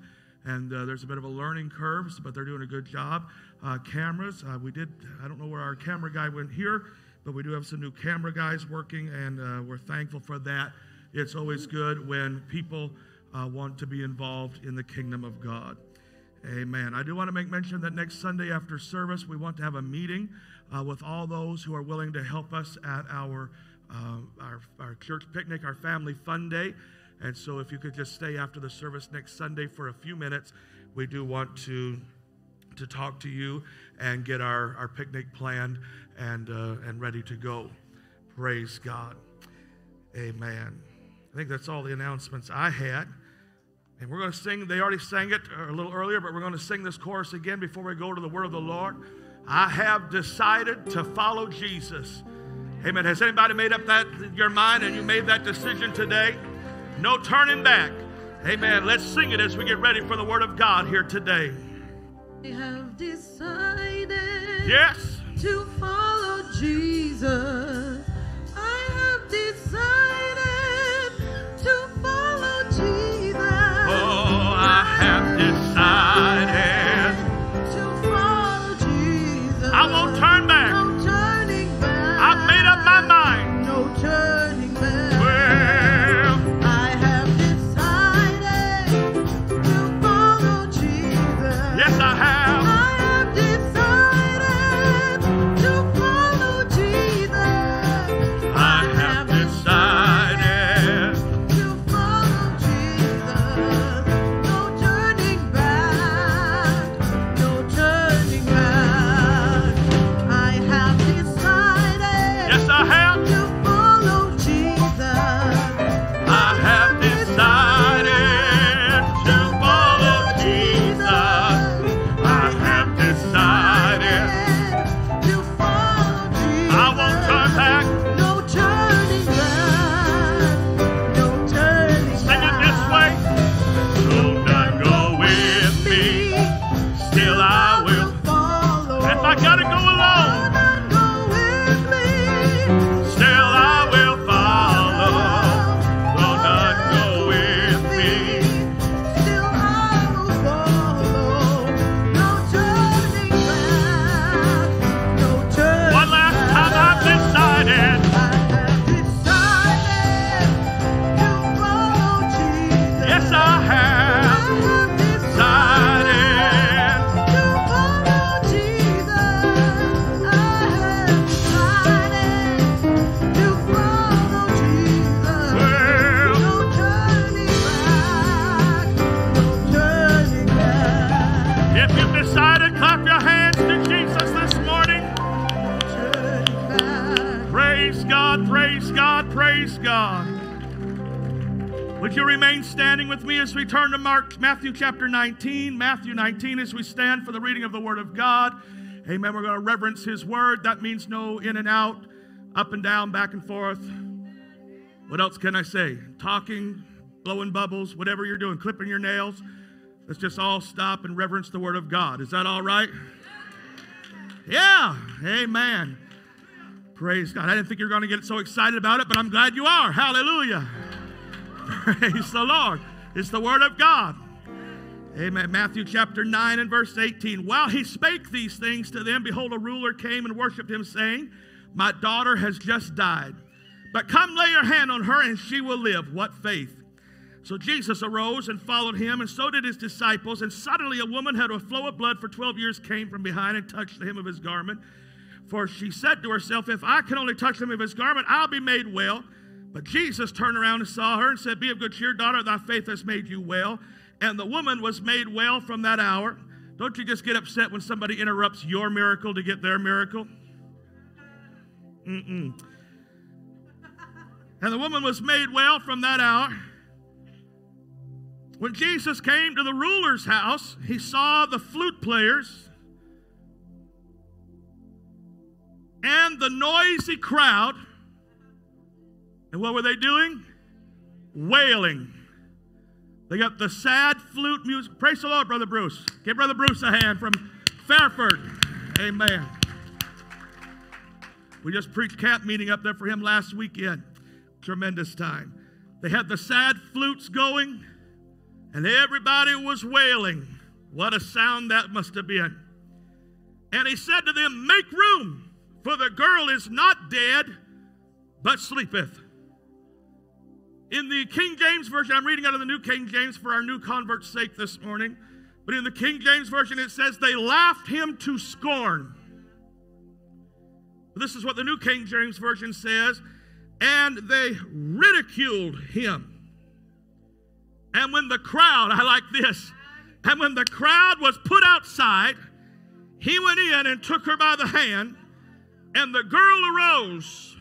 And uh, there's a bit of a learning curve, but they're doing a good job. Uh, cameras, uh, we did, I don't know where our camera guy went here, but we do have some new camera guys working, and uh, we're thankful for that. It's always good when people uh, want to be involved in the kingdom of God. Amen. I do want to make mention that next Sunday after service, we want to have a meeting uh, with all those who are willing to help us at our, uh, our, our church picnic, our family fun day. And so, if you could just stay after the service next Sunday for a few minutes, we do want to to talk to you and get our, our picnic planned and uh, and ready to go. Praise God. Amen. I think that's all the announcements I had. And we're going to sing, they already sang it a little earlier, but we're going to sing this chorus again before we go to the word of the Lord. I have decided to follow Jesus. Amen. Has anybody made up that your mind and you made that decision today? No turning back. Amen. Let's sing it as we get ready for the word of God here today. I have decided Yes. to follow Jesus. Have standing with me as we turn to Mark, Matthew chapter 19? Matthew 19, as we stand for the reading of the Word of God. Amen. We're going to reverence His Word. That means no in and out, up and down, back and forth. What else can I say? Talking, blowing bubbles, whatever you're doing, clipping your nails. Let's just all stop and reverence the Word of God. Is that all right? Yeah. Amen. Praise God. I didn't think you were going to get so excited about it, but I'm glad you are. Hallelujah. Praise the Lord. It's the Word of God. Amen. Matthew chapter 9 and verse 18. While he spake these things to them, behold, a ruler came and worshiped him, saying, My daughter has just died. But come lay your hand on her, and she will live. What faith! So Jesus arose and followed him, and so did his disciples. And suddenly a woman had a flow of blood for 12 years came from behind and touched the hem of his garment. For she said to herself, If I can only touch the hem of his garment, I'll be made well. But Jesus turned around and saw her and said, Be of good cheer, daughter, thy faith has made you well. And the woman was made well from that hour. Don't you just get upset when somebody interrupts your miracle to get their miracle? Mm-mm. And the woman was made well from that hour. When Jesus came to the ruler's house, he saw the flute players and the noisy crowd. And what were they doing? Wailing. They got the sad flute music. Praise the Lord, Brother Bruce. Give Brother Bruce a hand from Fairford. Amen. We just preached camp meeting up there for him last weekend. Tremendous time. They had the sad flutes going, and everybody was wailing. What a sound that must have been. And he said to them, Make room, for the girl is not dead, but sleepeth. In the King James Version, I'm reading out of the New King James for our new convert's sake this morning. But in the King James Version, it says, They laughed him to scorn. This is what the New King James Version says. And they ridiculed him. And when the crowd, I like this, and when the crowd was put outside, he went in and took her by the hand, and the girl arose.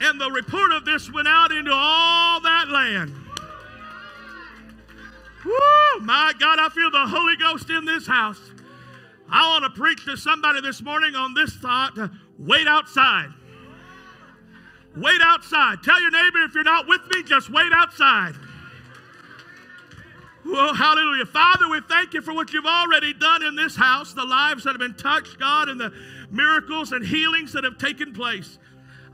And the report of this went out into all that land. Woo! My God, I feel the Holy Ghost in this house. I want to preach to somebody this morning on this thought wait outside. Wait outside. Tell your neighbor if you're not with me, just wait outside. Oh, hallelujah. Father, we thank you for what you've already done in this house, the lives that have been touched, God, and the miracles and healings that have taken place.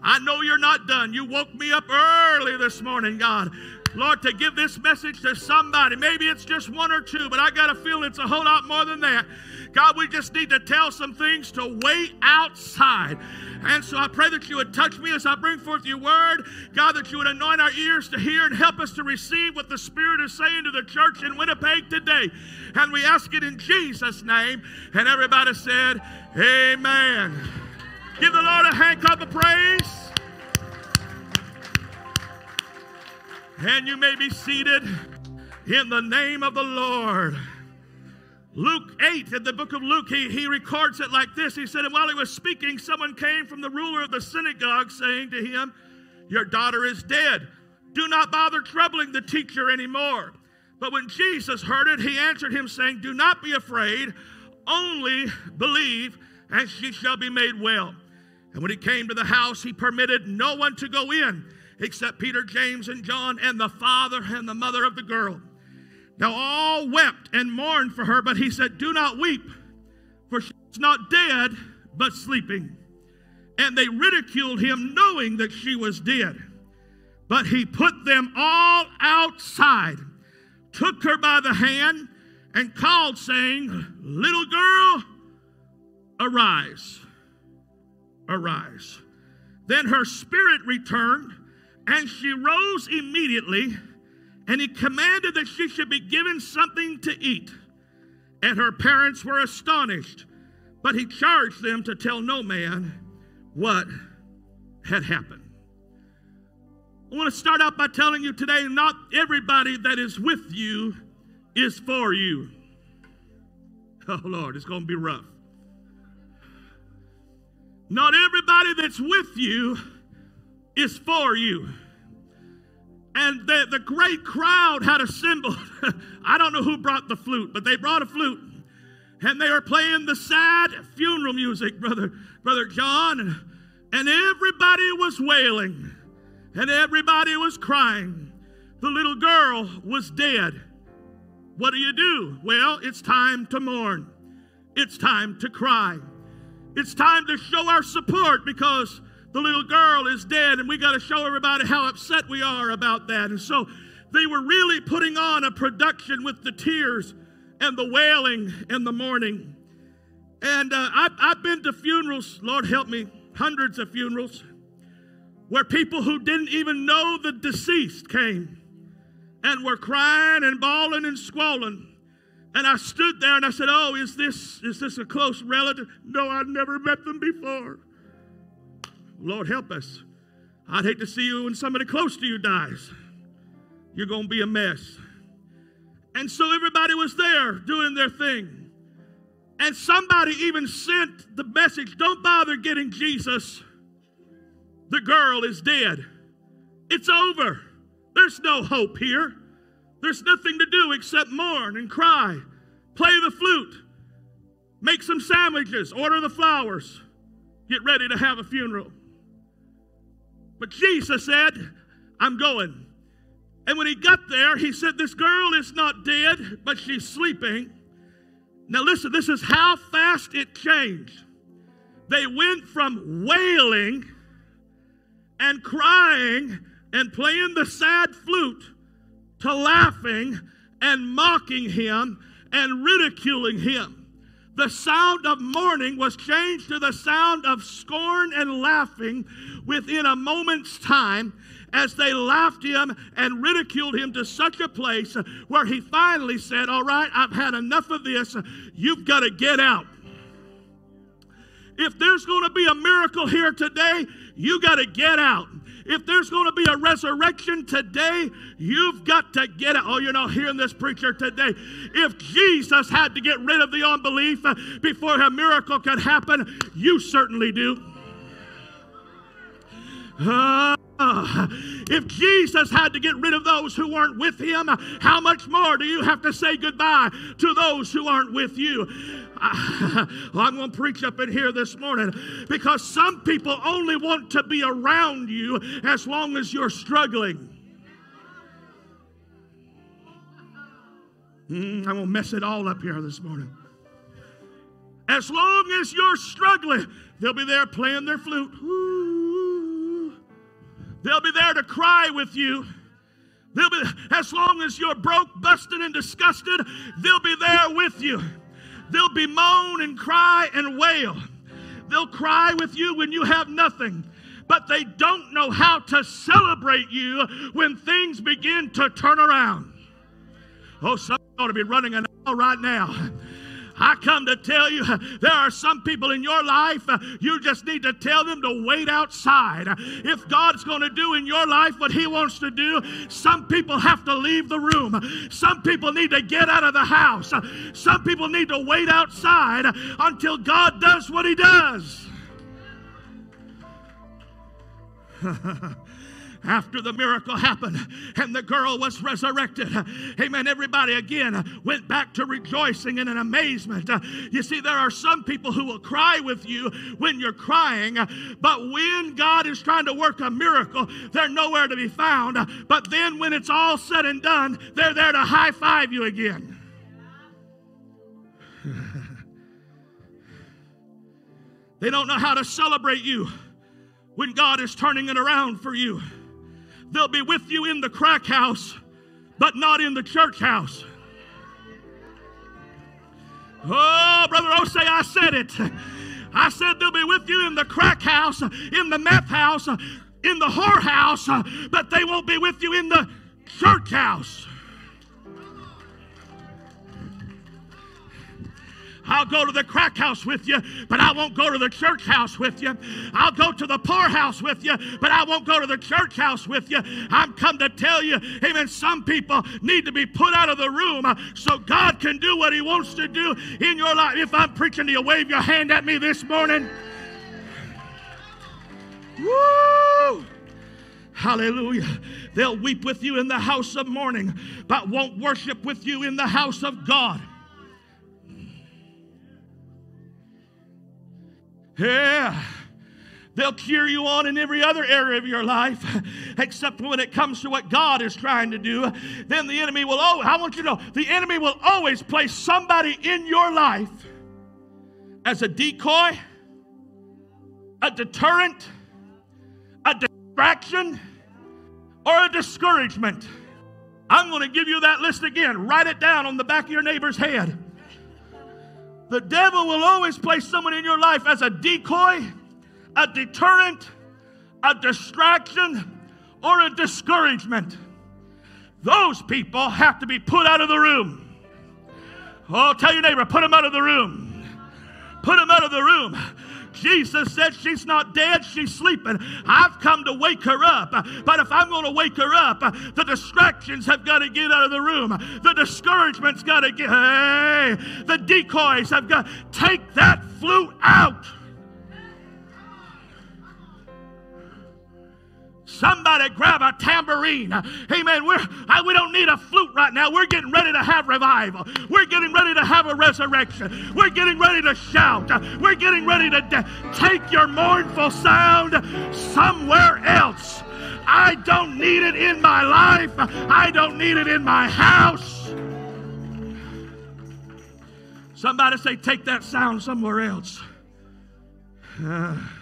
I know you're not done. You woke me up early this morning, God. Lord, to give this message to somebody. Maybe it's just one or two, but I got a feeling it's a whole lot more than that. God, we just need to tell some things to wait outside. And so I pray that you would touch me as I bring forth your word. God, that you would anoint our ears to hear and help us to receive what the Spirit is saying to the church in Winnipeg today. And we ask it in Jesus' name. And everybody said, Amen. Give the Lord a hand clap of praise. And you may be seated in the name of the Lord. Luke 8, in the book of Luke, he, he records it like this. He said, And while he was speaking, someone came from the ruler of the synagogue saying to him, Your daughter is dead. Do not bother troubling the teacher anymore. But when Jesus heard it, he answered him, saying, Do not be afraid, only believe, and she shall be made well. And when he came to the house, he permitted no one to go in except Peter, James, and John, and the father and the mother of the girl. Now all wept and mourned for her, but he said, Do not weep, for she is not dead, but sleeping. And they ridiculed him, knowing that she was dead. But he put them all outside, took her by the hand, and called, saying, Little girl, arise, arise. Then her spirit returned, and she rose immediately, and he commanded that she should be given something to eat. And her parents were astonished, but he charged them to tell no man what had happened. I want to start out by telling you today not everybody that is with you is for you. Oh, Lord, it's going to be rough. Not everybody that's with you is for you. And the, the great crowd had assembled. <laughs> I don't know who brought the flute, but they brought a flute. And they were playing the sad funeral music, brother, brother John. And, and everybody was wailing. And everybody was crying. The little girl was dead. What do you do? Well, it's time to mourn. It's time to cry. It's time to show our support because the little girl is dead and we got to show everybody how upset we are about that. And so they were really putting on a production with the tears and the wailing and the mourning. And uh, I've, I've been to funerals, Lord help me, hundreds of funerals, where people who didn't even know the deceased came and were crying and bawling and squalling. And I stood there and I said, Oh, is this, is this a close relative? No, I'd never met them before. Lord, help us. I'd hate to see you when somebody close to you dies. You're going to be a mess. And so everybody was there doing their thing. And somebody even sent the message don't bother getting Jesus. The girl is dead. It's over. There's no hope here. There's nothing to do except mourn and cry, play the flute, make some sandwiches, order the flowers, get ready to have a funeral. But Jesus said, I'm going. And when he got there, he said, This girl is not dead, but she's sleeping. Now, listen, this is how fast it changed. They went from wailing and crying and playing the sad flute to laughing and mocking him and ridiculing him. The sound of mourning was changed to the sound of scorn and laughing within a moment's time as they laughed him and ridiculed him to such a place where he finally said, All right, I've had enough of this. You've got to get out. If there's going to be a miracle here today, you got to get out. If there's going to be a resurrection today, you've got to get out. Oh, you're not hearing this preacher today. If Jesus had to get rid of the unbelief uh, before a miracle could happen, you certainly do. Uh, if Jesus had to get rid of those who weren't with him, how much more do you have to say goodbye to those who aren't with you? <laughs> I'm going to preach up in here this morning because some people only want to be around you as long as you're struggling. Mm, I'm going to mess it all up here this morning. As long as you're struggling, they'll be there playing their flute. Ooh. They'll be there to cry with you. They'll be, as long as you're broke, busted, and disgusted, they'll be there with you. They'll be moan and cry and wail. They'll cry with you when you have nothing, but they don't know how to celebrate you when things begin to turn around. Oh, some ought to be running an aisle right now. I come to tell you there are some people in your life, uh, you just need to tell them to wait outside. If God's going to do in your life what He wants to do, some people have to leave the room. Some people need to get out of the house. Some people need to wait outside until God does what He does. <laughs> after the miracle happened and the girl was resurrected. Amen. Everybody again went back to rejoicing and in amazement. You see, there are some people who will cry with you when you're crying, but when God is trying to work a miracle, they're nowhere to be found. But then when it's all said and done, they're there to high five you again. <laughs> they don't know how to celebrate you when God is turning it around for you. They'll be with you in the crack house, but not in the church house. Oh, Brother Osei, I said it. I said they'll be with you in the crack house, in the meth house, in the whorehouse, but they won't be with you in the church house. I'll go to the crack house with you, but I won't go to the church house with you. I'll go to the poorhouse with you, but I won't go to the church house with you. I'm come to tell you, amen, some people need to be put out of the room so God can do what He wants to do in your life. If I'm preaching to you, wave your hand at me this morning. Woo! Hallelujah. They'll weep with you in the house of mourning, but won't worship with you in the house of God. Yeah. They'll cure you on in every other area of your life, <laughs> except when it comes to what God is trying to do. Then the enemy will, oh, I want you to know, the enemy will always place somebody in your life as a decoy, a deterrent, a distraction, or a discouragement. I'm going to give you that list again. Write it down on the back of your neighbor's head. The devil will always place someone in your life as a decoy, a deterrent, a distraction, or a discouragement. Those people have to be put out of the room. Oh, tell your neighbor, put them out of the room. Put them out of the room. Jesus said she's not dead, she's sleeping. I've come to wake her up. But if I'm going to wake her up, the distractions have got to get out of the room. The discouragement's got to get, hey, the decoys have got, take that flute out. Somebody grab a tambourine. Amen. We're, I, we don't need a flute right now. We're getting ready to have revival. We're getting ready to have a resurrection. We're getting ready to shout. We're getting ready to de- take your mournful sound somewhere else. I don't need it in my life. I don't need it in my house. Somebody say, take that sound somewhere else. Uh, <sighs> <sighs>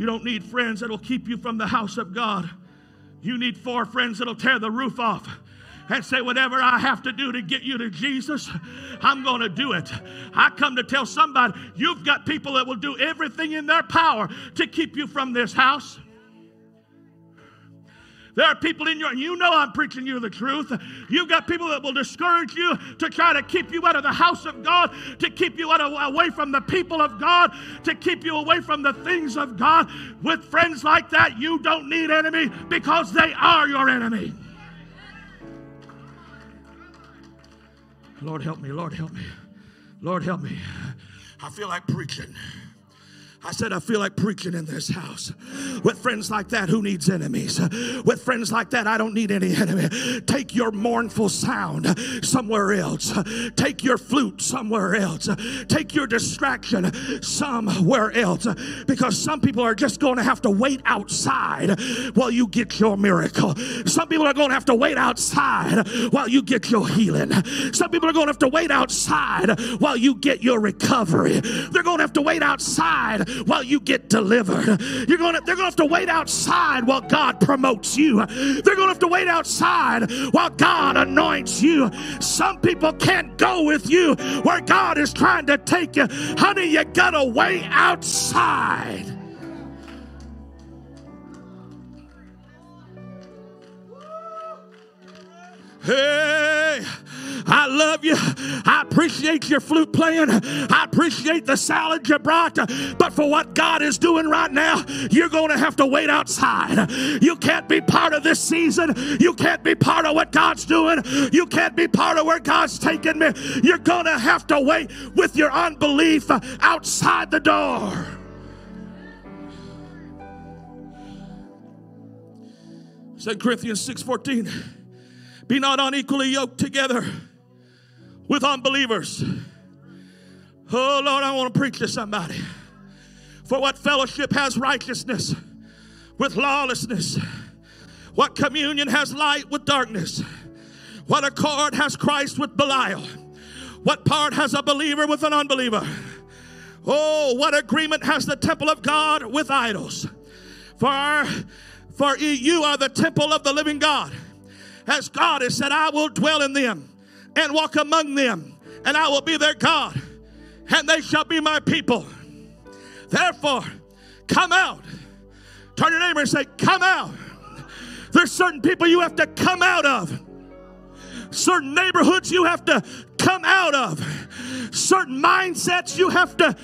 you don't need friends that'll keep you from the house of God. You need four friends that'll tear the roof off and say, Whatever I have to do to get you to Jesus, I'm going to do it. I come to tell somebody, you've got people that will do everything in their power to keep you from this house. There are people in your, you know I'm preaching you the truth. You've got people that will discourage you to try to keep you out of the house of God, to keep you out of, away from the people of God, to keep you away from the things of God. With friends like that, you don't need enemy because they are your enemy. Lord, help me. Lord, help me. Lord, help me. I feel like preaching. I said, I feel like preaching in this house. With friends like that, who needs enemies? With friends like that, I don't need any enemy. Take your mournful sound somewhere else. Take your flute somewhere else. Take your distraction somewhere else. Because some people are just going to have to wait outside while you get your miracle. Some people are going to have to wait outside while you get your healing. Some people are going to have to wait outside while you get your recovery. They're going to have to wait outside while you get delivered. You're to, they're going to have to wait outside while God promotes you. They're going to have to wait outside while God anoints you. Some people can't go with you where God is trying to take you. Honey, you got to wait outside. Hey, I love you. I appreciate your flute playing. I appreciate the salad you brought. But for what God is doing right now, you're going to have to wait outside. You can't be part of this season. You can't be part of what God's doing. You can't be part of where God's taking me. You're going to have to wait with your unbelief outside the door. Second Corinthians 6:14. Be not unequally yoked together with unbelievers. Oh Lord, I want to preach to somebody. For what fellowship has righteousness with lawlessness? What communion has light with darkness? What accord has Christ with Belial? What part has a believer with an unbeliever? Oh, what agreement has the temple of God with idols? For, for you are the temple of the living God. As God has said, I will dwell in them and walk among them, and I will be their God, and they shall be my people. Therefore, come out. Turn your neighbor and say, Come out. There's certain people you have to come out of, certain neighborhoods you have to come out of, certain mindsets you have to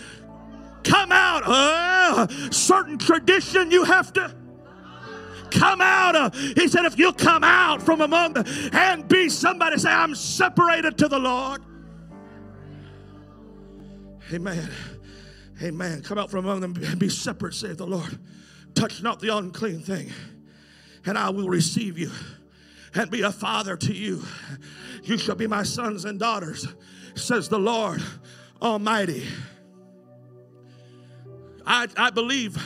come out of, certain tradition you have to come out of. He said, if you'll come out from among them and be somebody, say, I'm separated to the Lord. Amen. Amen. Come out from among them and be separate, save the Lord. touch not the unclean thing, and I will receive you and be a father to you. You shall be my sons and daughters, says the Lord Almighty. I, I believe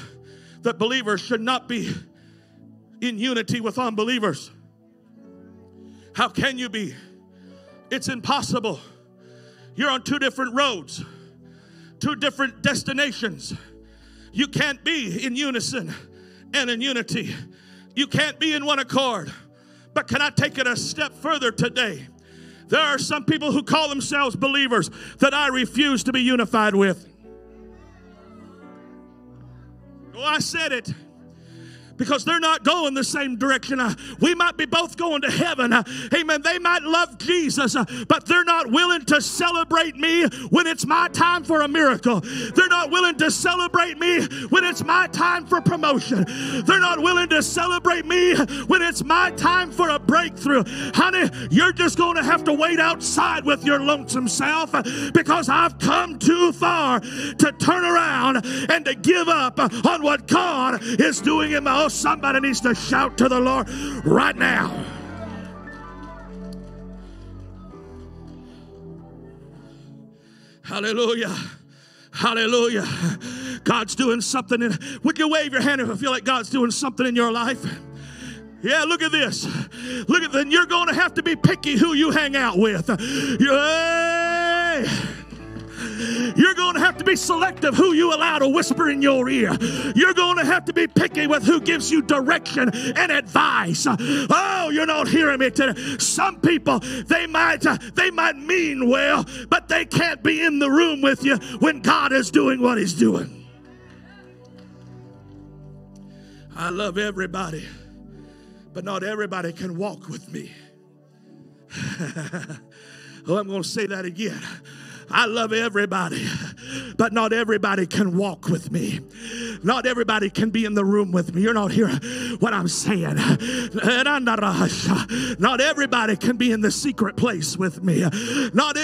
that believers should not be in unity with unbelievers. How can you be? It's impossible. You're on two different roads, two different destinations. You can't be in unison and in unity. You can't be in one accord. But can I take it a step further today? There are some people who call themselves believers that I refuse to be unified with. Oh, I said it because they're not going the same direction. Uh, we might be both going to heaven. Uh, amen. They might love Jesus, uh, but they're not willing to celebrate me when it's my time for a miracle. They're not willing to celebrate me when it's my time for promotion. They're not willing to celebrate me when it's my time for a breakthrough. Honey, you're just going to have to wait outside with your lonesome self because I've come too far to turn around and to give up on what God is doing in my somebody needs to shout to the Lord right now. Hallelujah. Hallelujah. God's doing something. In, would you wave your hand if you feel like God's doing something in your life? Yeah, look at this. Look at then you're going to have to be picky who you hang out with. Yeah. You're going to have to be selective who you allow to whisper in your ear. You're going to have to be picky with who gives you direction and advice. Oh, you're not hearing me today. Some people they might uh, they might mean well, but they can't be in the room with you when God is doing what he's doing. I love everybody, but not everybody can walk with me. <laughs> oh, I'm going to say that again. I love everybody, but not everybody can walk with me. Not everybody can be in the room with me. You're not hearing what I'm saying. Not everybody can be in the secret place with me. Not,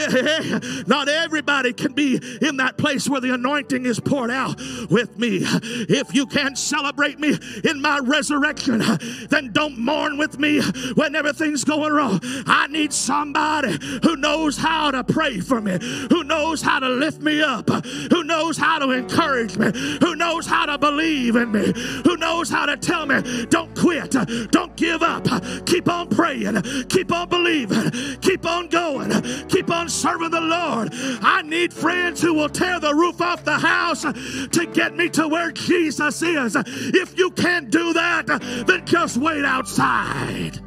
not everybody can be in that place where the anointing is poured out with me. If you can't celebrate me in my resurrection, then don't mourn with me when everything's going wrong. I need somebody who knows how to pray for me, who knows how to lift me up, who knows how to encourage me, who knows how to believe in me, who knows how to tell me, don't quit, don't give up, keep on praying, keep on believing, keep on going, keep on serving the Lord. I need friends who will tear the roof off the house to get me to where Jesus is. If you can't do that, then just wait outside.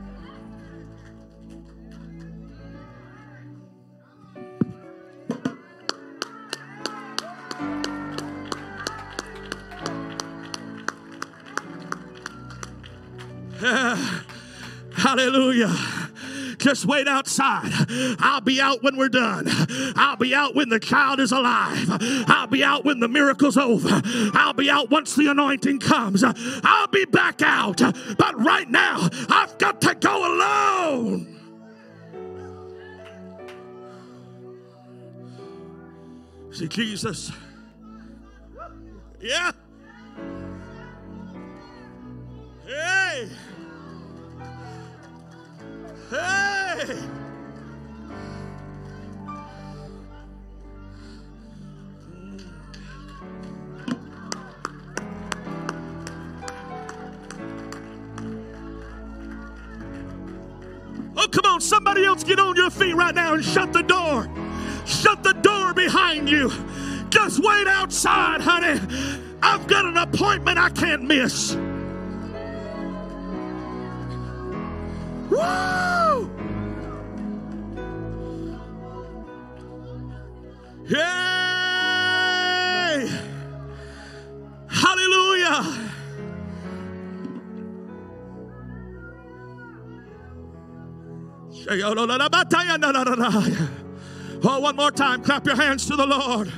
<sighs> Hallelujah. Just wait outside. I'll be out when we're done. I'll be out when the child is alive. I'll be out when the miracle's over. I'll be out once the anointing comes. I'll be back out. But right now, I've got to go alone. See, Jesus. Yeah. Hey. Hey! Oh, come on, somebody else get on your feet right now and shut the door. Shut the door behind you. Just wait outside, honey. I've got an appointment I can't miss. Woo! Yay! Hallelujah! Oh, one more time. Clap your hands to the Lord.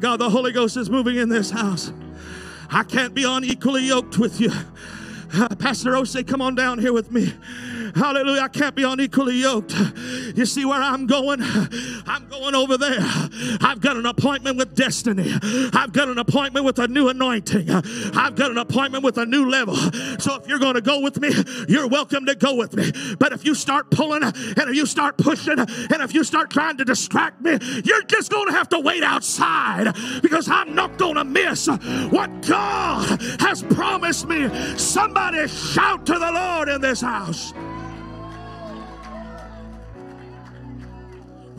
God, the Holy Ghost is moving in this house. I can't be unequally yoked with you. Uh, Pastor Ose, come on down here with me. Hallelujah. I can't be unequally yoked. You see where I'm going? I'm going over there. I've got an appointment with destiny. I've got an appointment with a new anointing. I've got an appointment with a new level. So if you're going to go with me, you're welcome to go with me. But if you start pulling and if you start pushing and if you start trying to distract me, you're just going to have to wait outside because I'm not going to miss what God has promised me. Somebody shout to the Lord in this house.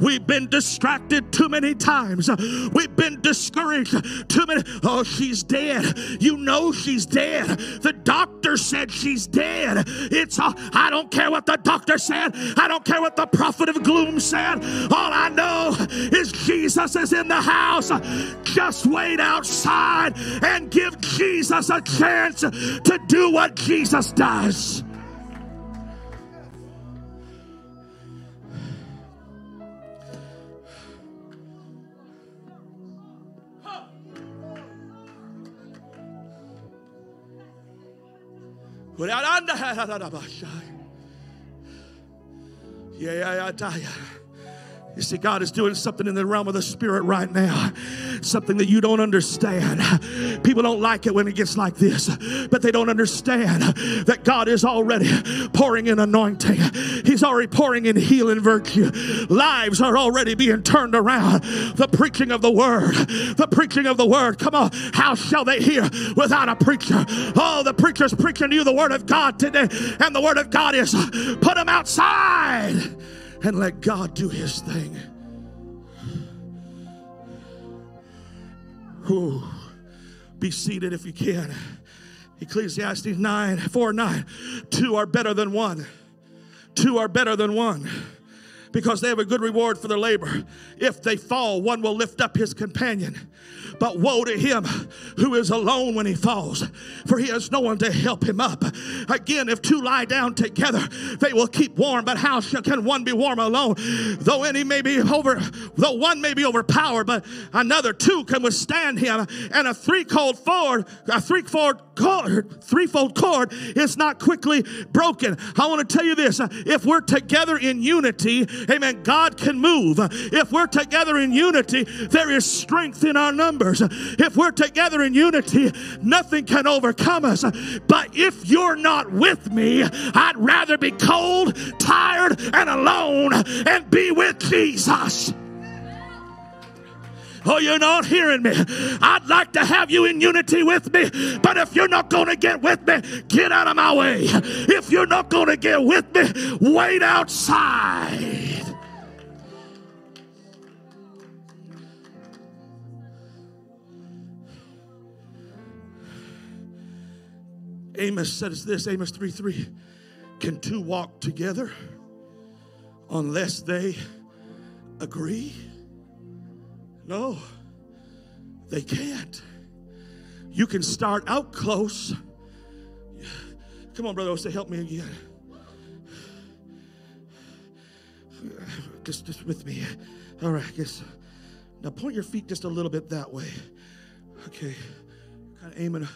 We've been distracted too many times. We've been discouraged too many. Oh, she's dead. You know she's dead. The doctor said she's dead. It's uh, I don't care what the doctor said. I don't care what the prophet of gloom said. All I know is Jesus is in the house. Just wait outside and give Jesus a chance to do what Jesus does. Yeah, yeah, yeah. You see, God is doing something in the realm of the spirit right now, something that you don't understand. People don't like it when it gets like this, but they don't understand that God is already pouring in anointing. He's already pouring in healing virtue. Lives are already being turned around. The preaching of the word, the preaching of the word. Come on, how shall they hear without a preacher? Oh, the preacher's preaching to you the word of God today, and the word of God is put them outside and let God do his thing. Ooh. Be seated if you can. Ecclesiastes 9, 4 9. Two are better than one. Two are better than one because they have a good reward for their labor. If they fall, one will lift up his companion. But woe to him who is alone when he falls, for he has no one to help him up. Again, if two lie down together, they will keep warm. But how can one be warm alone? Though any may be over, though one may be overpowered, but another two can withstand him. And a threefold cord, a threefold cord, threefold cord is not quickly broken. I want to tell you this: if we're together in unity, Amen, God can move. If we're together in unity, there is strength in our numbers. If we're together in unity, nothing can overcome us. But if you're not with me, I'd rather be cold, tired, and alone and be with Jesus. Oh, you're not hearing me. I'd like to have you in unity with me, but if you're not going to get with me, get out of my way. If you're not going to get with me, wait outside. Amos says this Amos 3 3. Can two walk together unless they agree? No, they can't. You can start out close. Come on, brother, say, help me again. Just, just with me. All right, I guess. Now point your feet just a little bit that way. Okay, kind of aiming.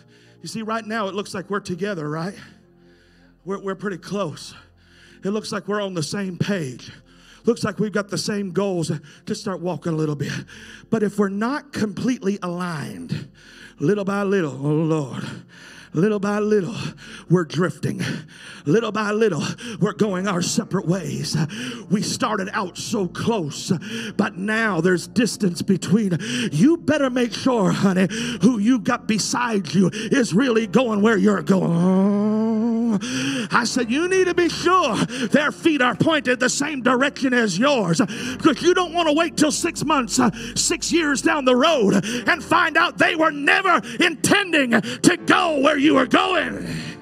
You see, right now it looks like we're together, right? We're, we're pretty close. It looks like we're on the same page. Looks like we've got the same goals. to start walking a little bit. But if we're not completely aligned, little by little, oh Lord, little by little, we're drifting. Little by little, we're going our separate ways. We started out so close, but now there's distance between. You better make sure, honey, who you got beside you is really going where you're going. I said, You need to be sure their feet are pointed the same direction as yours because you don't want to wait till six months, uh, six years down the road and find out they were never intending to go where you were going.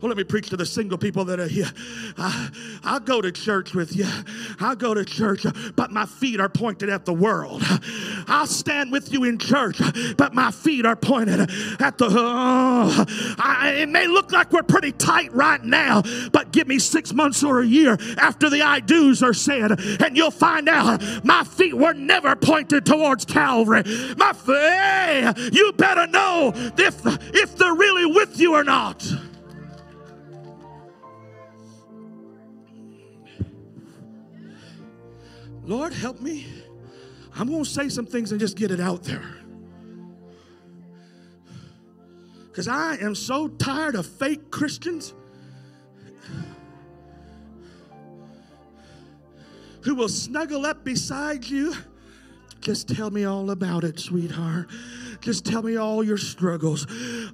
Well, let me preach to the single people that are here. I, I'll go to church with you. I'll go to church, but my feet are pointed at the world. I'll stand with you in church, but my feet are pointed at the. Oh, I, it may look like we're pretty tight right now, but give me six months or a year after the I do's are said, and you'll find out my feet were never pointed towards Calvary. My hey, you better know if if they're really with you or not. Lord, help me. I'm going to say some things and just get it out there. Because I am so tired of fake Christians who will snuggle up beside you. Just tell me all about it, sweetheart. Just tell me all your struggles.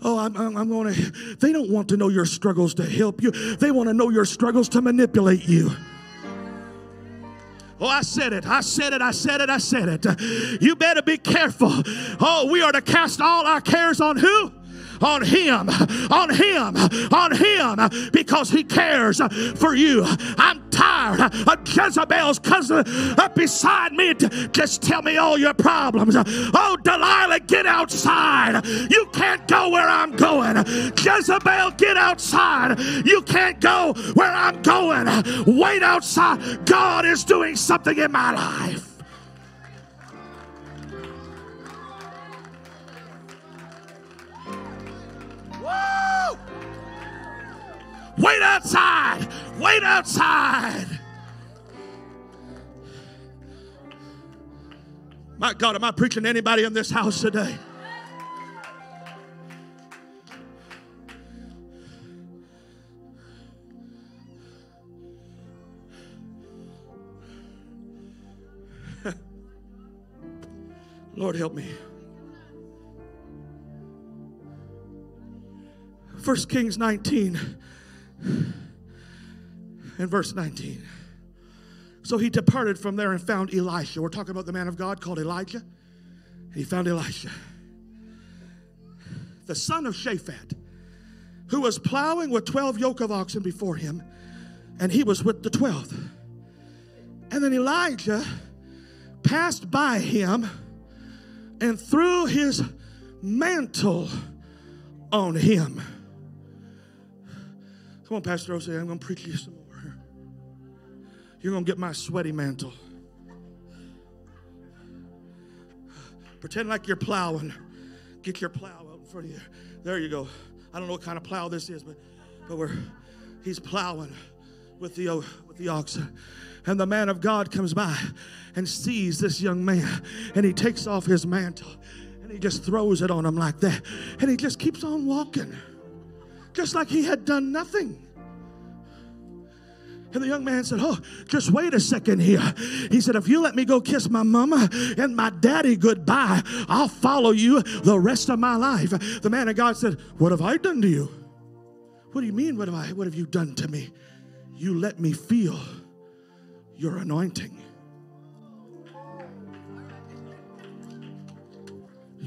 Oh, I'm, I'm, I'm going to. They don't want to know your struggles to help you, they want to know your struggles to manipulate you. Oh, I said it. I said it. I said it. I said it. You better be careful. Oh, we are to cast all our cares on who? On him, on him, on him, because he cares for you. I'm tired of Jezebel's cousin up beside me. Just tell me all your problems. Oh, Delilah, get outside. You can't go where I'm going. Jezebel, get outside. You can't go where I'm going. Wait outside. God is doing something in my life. Wait outside. Wait outside. My God, am I preaching to anybody in this house today? <laughs> Lord, help me. 1 Kings 19 and verse 19. So he departed from there and found Elisha. We're talking about the man of God called Elijah. He found Elisha, the son of Shaphat, who was plowing with 12 yoke of oxen before him, and he was with the 12th. And then Elijah passed by him and threw his mantle on him. Come on, Pastor Jose, I'm going to preach you some more. You're going to get my sweaty mantle. Pretend like you're plowing. Get your plow out in front of you. There you go. I don't know what kind of plow this is, but, but we're, he's plowing with the, with the oxen. And the man of God comes by and sees this young man, and he takes off his mantle and he just throws it on him like that. And he just keeps on walking, just like he had done nothing. And the young man said, Oh, just wait a second here. He said, If you let me go kiss my mama and my daddy goodbye, I'll follow you the rest of my life. The man of God said, What have I done to you? What do you mean, what have I what have you done to me? You let me feel your anointing.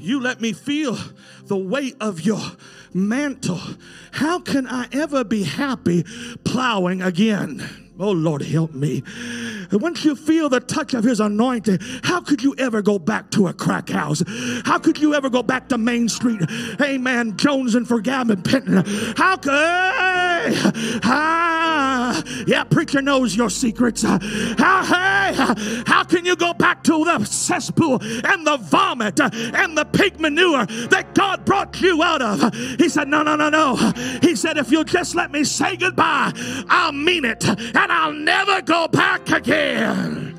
You let me feel the weight of your mantle. How can I ever be happy plowing again? Oh Lord, help me. Once you feel the touch of his anointing, how could you ever go back to a crack house? How could you ever go back to Main Street? Amen. Jones and Forgam and Penton. How could ah, yeah, preacher knows your secrets. How hey, how can you go back to the cesspool and the vomit and the pig manure that God brought you out of? He said, No, no, no, no. He said, If you'll just let me say goodbye, I'll mean it and I'll never go back again.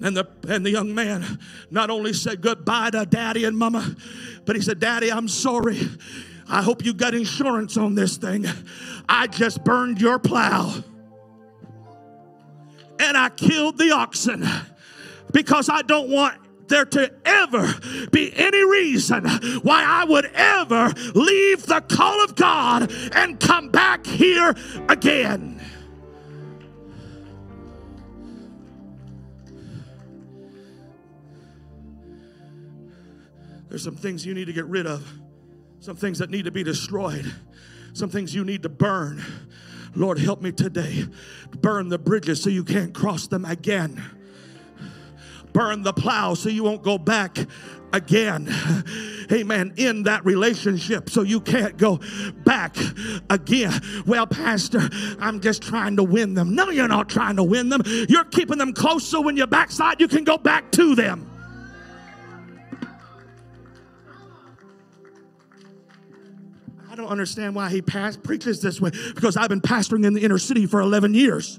And the, and the young man not only said goodbye to daddy and mama, but he said, Daddy, I'm sorry. I hope you got insurance on this thing. I just burned your plow. And I killed the oxen because I don't want there to ever be any reason why I would ever leave the call of God and come back here again. There's some things you need to get rid of, some things that need to be destroyed, some things you need to burn. Lord, help me today. Burn the bridges so you can't cross them again. Burn the plow so you won't go back again. Amen. In that relationship so you can't go back again. Well, Pastor, I'm just trying to win them. No, you're not trying to win them. You're keeping them close so when you backslide, you can go back to them. I don't understand why he pas- preaches this way because I've been pastoring in the inner city for 11 years.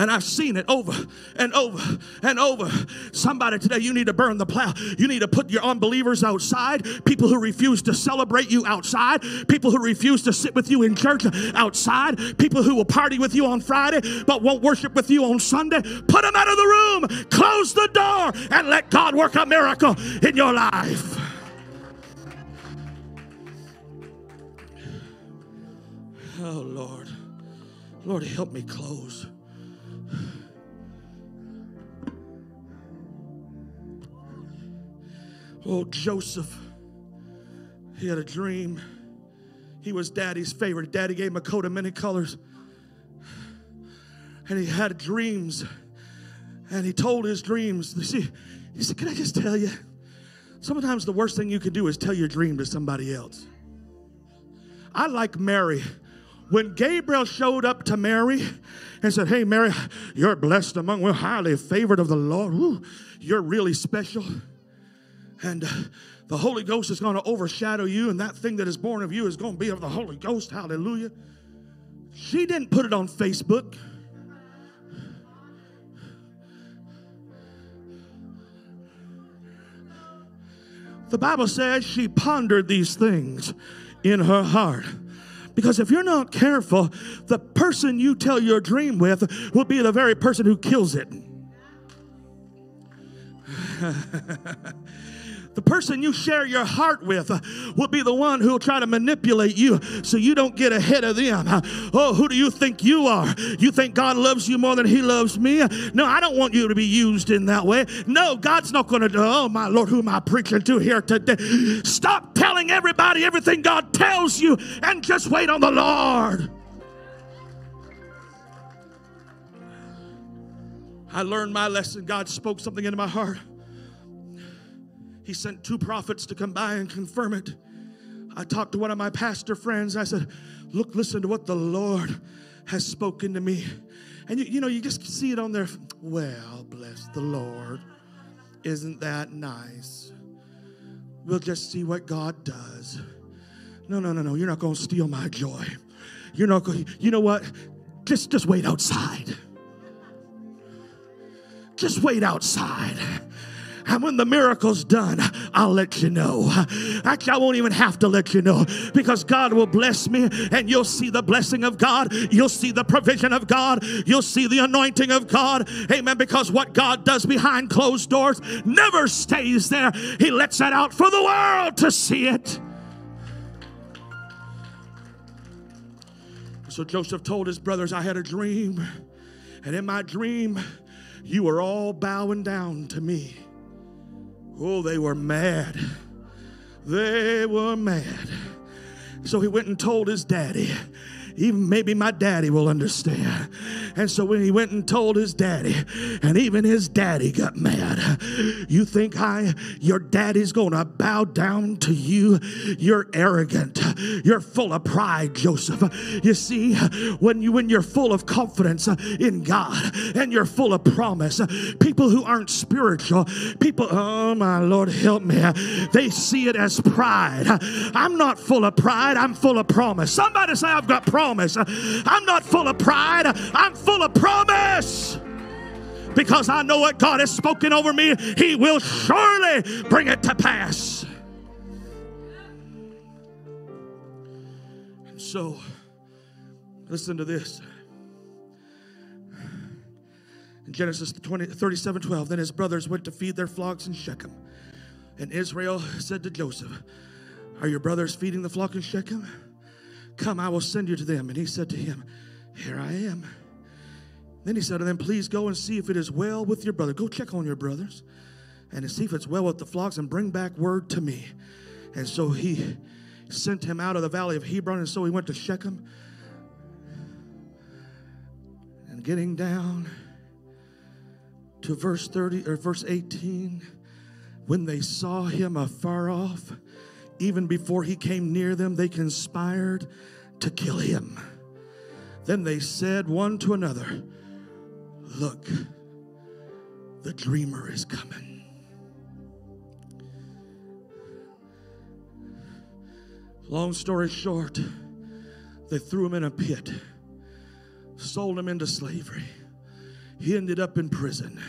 And I've seen it over and over and over. Somebody today, you need to burn the plow. You need to put your unbelievers outside, people who refuse to celebrate you outside, people who refuse to sit with you in church outside, people who will party with you on Friday but won't worship with you on Sunday. Put them out of the room, close the door, and let God work a miracle in your life. Oh, Lord. Lord, help me close. Oh, Joseph, he had a dream. He was daddy's favorite. Daddy gave him a coat of many colors. And he had dreams. And he told his dreams. You see, he said, Can I just tell you? Sometimes the worst thing you can do is tell your dream to somebody else. I like Mary. When Gabriel showed up to Mary and said, Hey, Mary, you're blessed among we're highly favored of the Lord. Ooh, you're really special and uh, the Holy Ghost is going to overshadow you, and that thing that is born of you is going to be of the Holy Ghost. Hallelujah. She didn't put it on Facebook. The Bible says she pondered these things in her heart. Because if you're not careful, the person you tell your dream with will be the very person who kills it. <laughs> The person you share your heart with uh, will be the one who will try to manipulate you so you don't get ahead of them. Uh, oh, who do you think you are? You think God loves you more than He loves me? No, I don't want you to be used in that way. No, God's not going to oh, my Lord, who am I preaching to here today? Stop telling everybody everything God tells you and just wait on the Lord. I learned my lesson. God spoke something into my heart. He sent two prophets to come by and confirm it. I talked to one of my pastor friends. I said, Look, listen to what the Lord has spoken to me. And you, you know, you just see it on there. Well, bless the Lord. Isn't that nice? We'll just see what God does. No, no, no, no. You're not going to steal my joy. You're not going. You know what? Just, just wait outside. Just wait outside. And when the miracle's done, I'll let you know. Actually, I won't even have to let you know because God will bless me and you'll see the blessing of God. You'll see the provision of God. You'll see the anointing of God. Amen. Because what God does behind closed doors never stays there, He lets that out for the world to see it. So Joseph told his brothers, I had a dream, and in my dream, you were all bowing down to me. Oh, they were mad. They were mad. So he went and told his daddy. Even maybe my daddy will understand. And so when he went and told his daddy, and even his daddy got mad. You think I, your daddy's gonna bow down to you? You're arrogant. You're full of pride, Joseph. You see, when you when you're full of confidence in God and you're full of promise, people who aren't spiritual, people, oh my Lord, help me. They see it as pride. I'm not full of pride. I'm full of promise. Somebody say I've got promise. I'm not full of pride. I'm full of promise. Because I know what God has spoken over me, He will surely bring it to pass. And so, listen to this. In Genesis 20, 37 12, then his brothers went to feed their flocks in Shechem. And Israel said to Joseph, Are your brothers feeding the flock in Shechem? Come, I will send you to them. And he said to him, Here I am. Then he said to them, Please go and see if it is well with your brother. Go check on your brothers and see if it's well with the flocks and bring back word to me. And so he sent him out of the valley of Hebron, and so he went to Shechem. And getting down to verse 30 or verse 18, when they saw him afar off, even before he came near them, they conspired to kill him. Then they said one to another, Look, the dreamer is coming. Long story short, they threw him in a pit, sold him into slavery. He ended up in prison.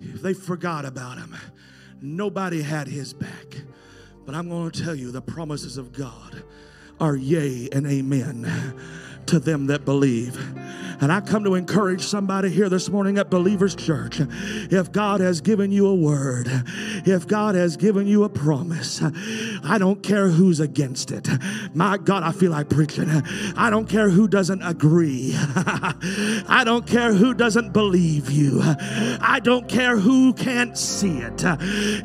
They forgot about him. Nobody had his back. But I'm going to tell you the promises of God are yea and amen to them that believe. And I come to encourage somebody here this morning at Believers Church. If God has given you a word, if God has given you a promise, I don't care who's against it. My God, I feel like preaching. I don't care who doesn't agree. <laughs> I don't care who doesn't believe you. I don't care who can't see it.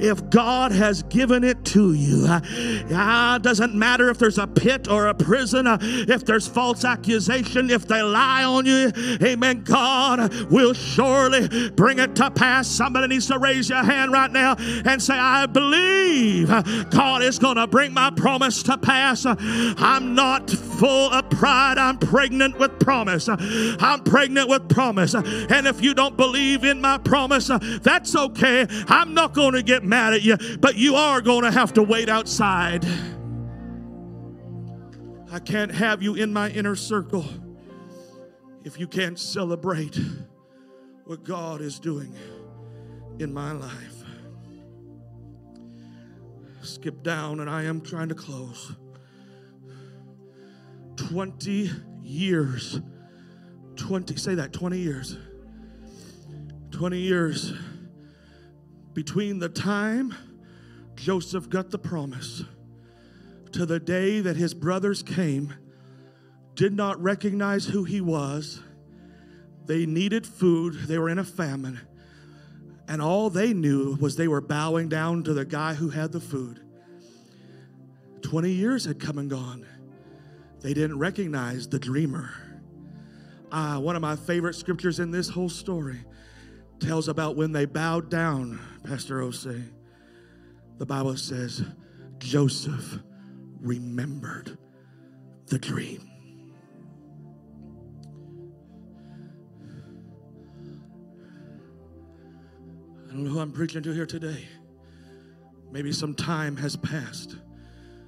If God has given it to you, ah, doesn't matter if there's a pit or a prison, if there's false accusation, if they lie on you, amen. God will surely bring it to pass. Somebody needs to raise your hand right now and say, I believe God is going to bring my promise to pass. I'm not full of pride, I'm pregnant with promise. I'm pregnant with promise. And if you don't believe in my promise, that's okay. I'm not going to get mad at you, but you are going to have to wait outside. I can't have you in my inner circle if you can't celebrate what God is doing in my life. Skip down, and I am trying to close. 20 years. 20, say that, 20 years. 20 years between the time Joseph got the promise to the day that his brothers came, did not recognize who he was. They needed food, they were in a famine, and all they knew was they were bowing down to the guy who had the food. 20 years had come and gone. They didn't recognize the dreamer. Ah, one of my favorite scriptures in this whole story tells about when they bowed down, Pastor Ose. The Bible says, Joseph remembered the dream. I don't know who I'm preaching to here today. Maybe some time has passed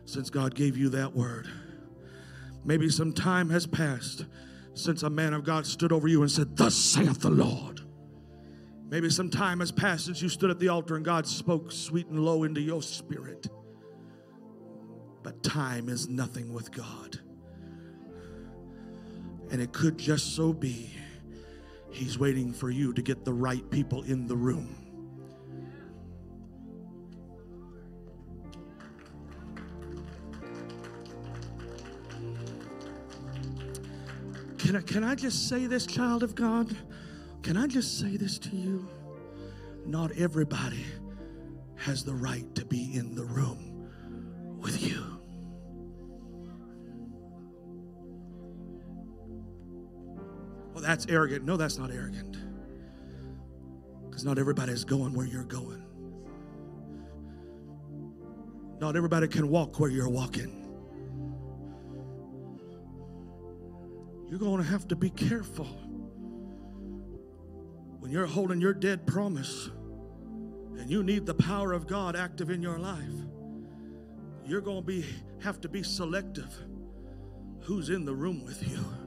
since God gave you that word. Maybe some time has passed since a man of God stood over you and said, Thus saith the Lord. Maybe some time has passed since you stood at the altar and God spoke sweet and low into your spirit. But time is nothing with God. And it could just so be He's waiting for you to get the right people in the room. Can I, can I just say this, child of God? Can I just say this to you? Not everybody has the right to be in the room that's arrogant. No, that's not arrogant. Because not everybody is going where you're going. Not everybody can walk where you're walking. You're going to have to be careful when you're holding your dead promise and you need the power of God active in your life. You're going to be have to be selective who's in the room with you.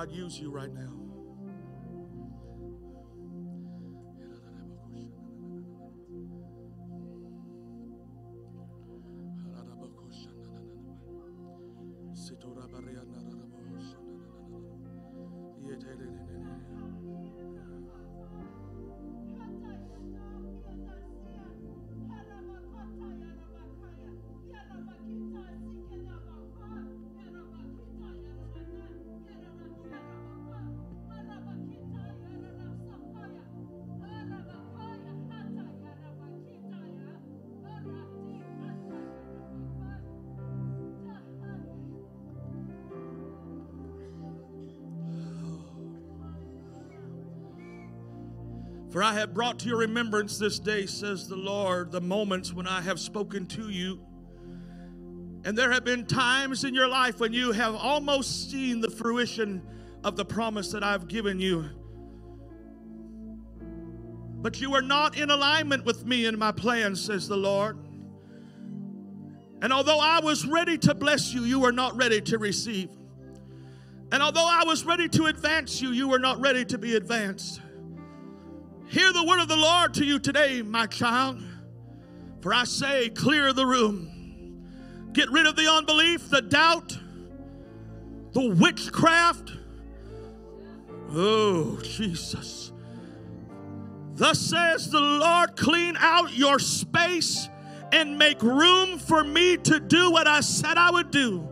God use you right now. I have brought to your remembrance this day, says the Lord, the moments when I have spoken to you. And there have been times in your life when you have almost seen the fruition of the promise that I've given you. But you are not in alignment with me and my plans, says the Lord. And although I was ready to bless you, you were not ready to receive. And although I was ready to advance you, you were not ready to be advanced. Hear the word of the Lord to you today, my child. For I say, clear the room. Get rid of the unbelief, the doubt, the witchcraft. Oh, Jesus. Thus says the Lord, clean out your space and make room for me to do what I said I would do.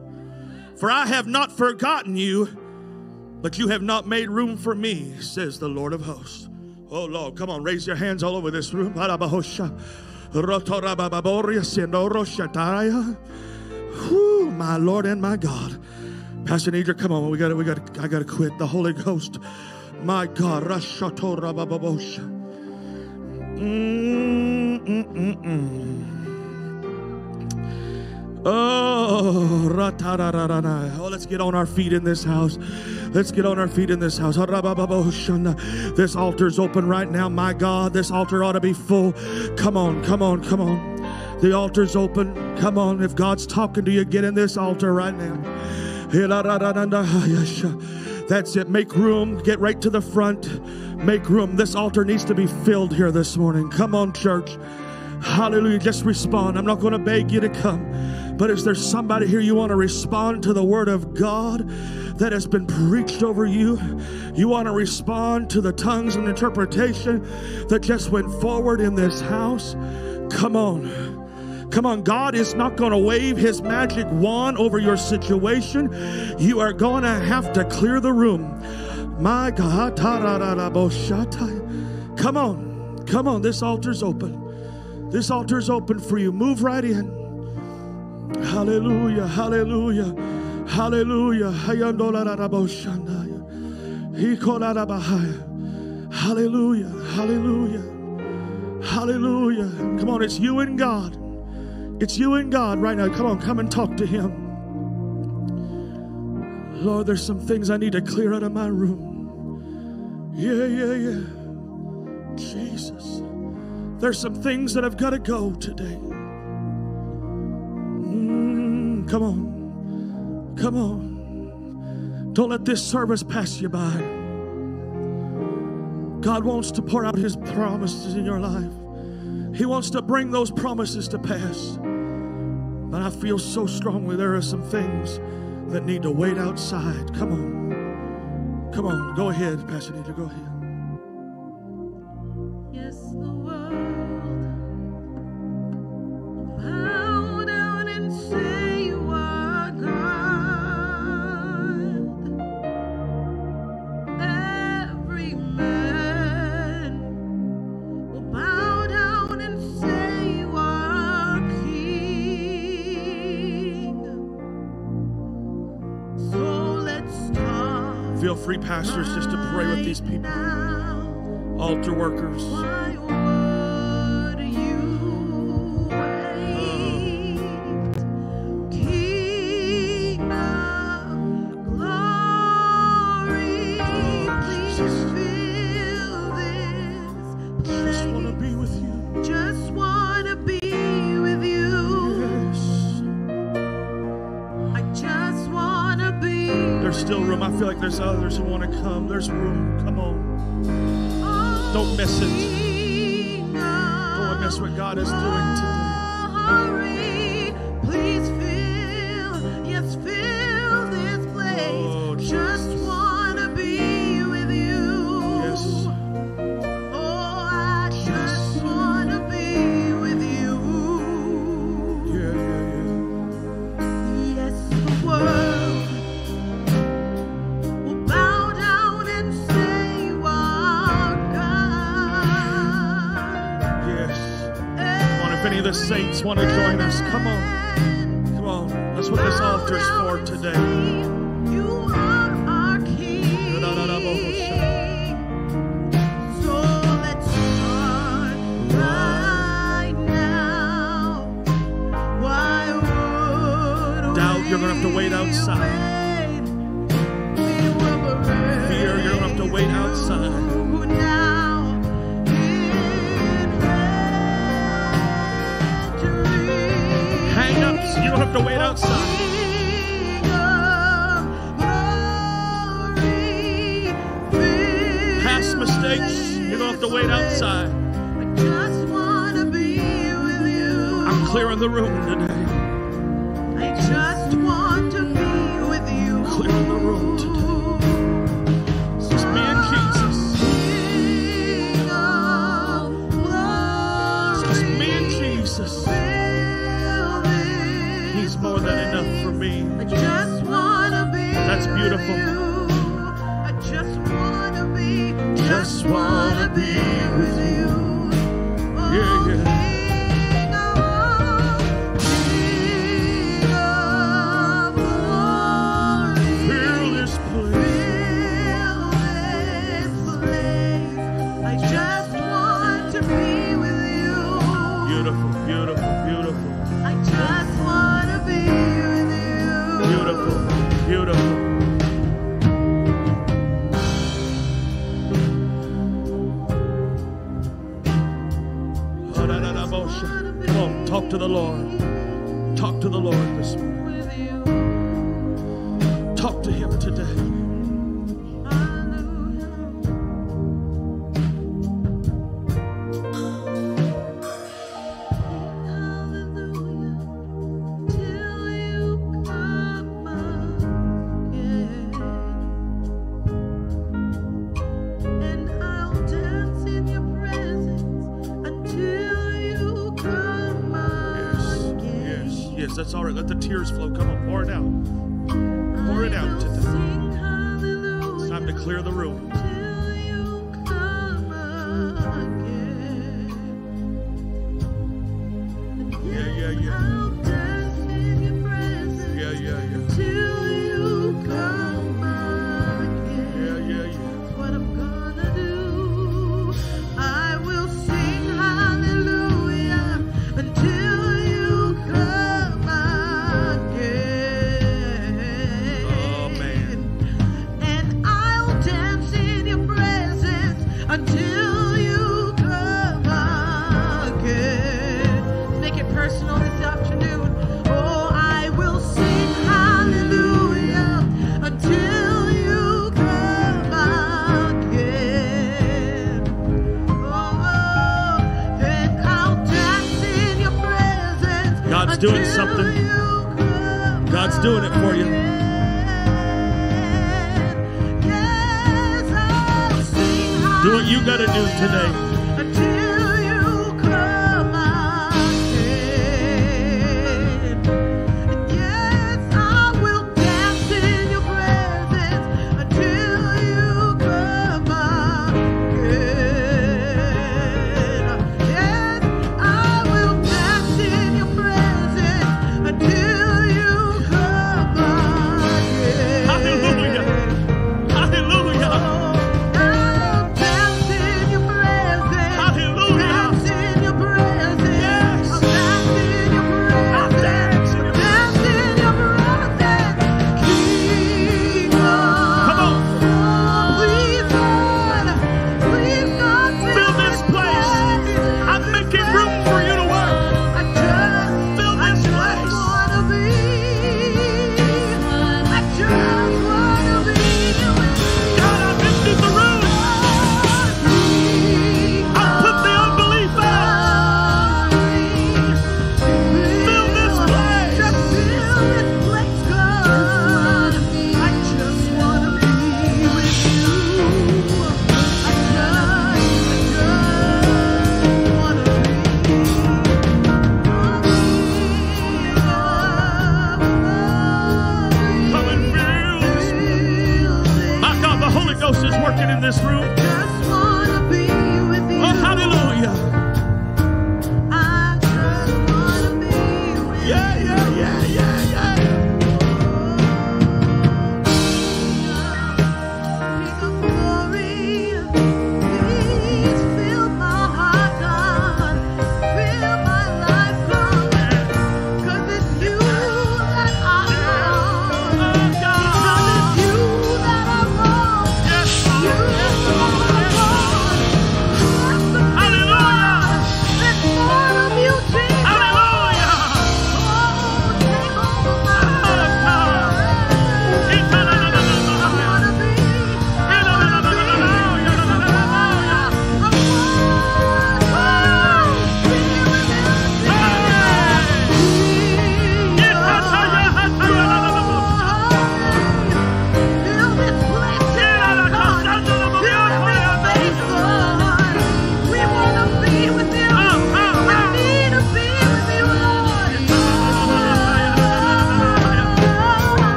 For I have not forgotten you, but you have not made room for me, says the Lord of hosts. Oh Lord, come on, raise your hands all over this room. Whew, my Lord and my God. Pastor Nidra, come on, we got we got I got to quit. The Holy Ghost, my God. Mm, mm, mm, mm. Oh, oh, let's get on our feet in this house. Let's get on our feet in this house. This altar's open right now. My God, this altar ought to be full. Come on, come on, come on. The altar's open. Come on. If God's talking to you, get in this altar right now. That's it. Make room. Get right to the front. Make room. This altar needs to be filled here this morning. Come on, church. Hallelujah. Just respond. I'm not going to beg you to come. But is there somebody here you want to respond to the word of God that has been preached over you? You want to respond to the tongues and interpretation that just went forward in this house? Come on. Come on, God is not going to wave his magic wand over your situation. You are going to have to clear the room. My God. Come on. Come on. This altar's open. This altar's open for you. Move right in. Hallelujah. Hallelujah. Hallelujah. Hallelujah. Hallelujah. Hallelujah. Come on, it's you and God. It's you and God right now. Come on, come and talk to Him. Lord, there's some things I need to clear out of my room. Yeah, yeah, yeah. Jesus. There's some things that I've got to go today. Come on. Come on. Don't let this service pass you by. God wants to pour out His promises in your life. He wants to bring those promises to pass. But I feel so strongly there are some things that need to wait outside. Come on. Come on. Go ahead, Pastor Nita. Go ahead. Pastors, just to pray with these people, altar workers. Why would God clear the room.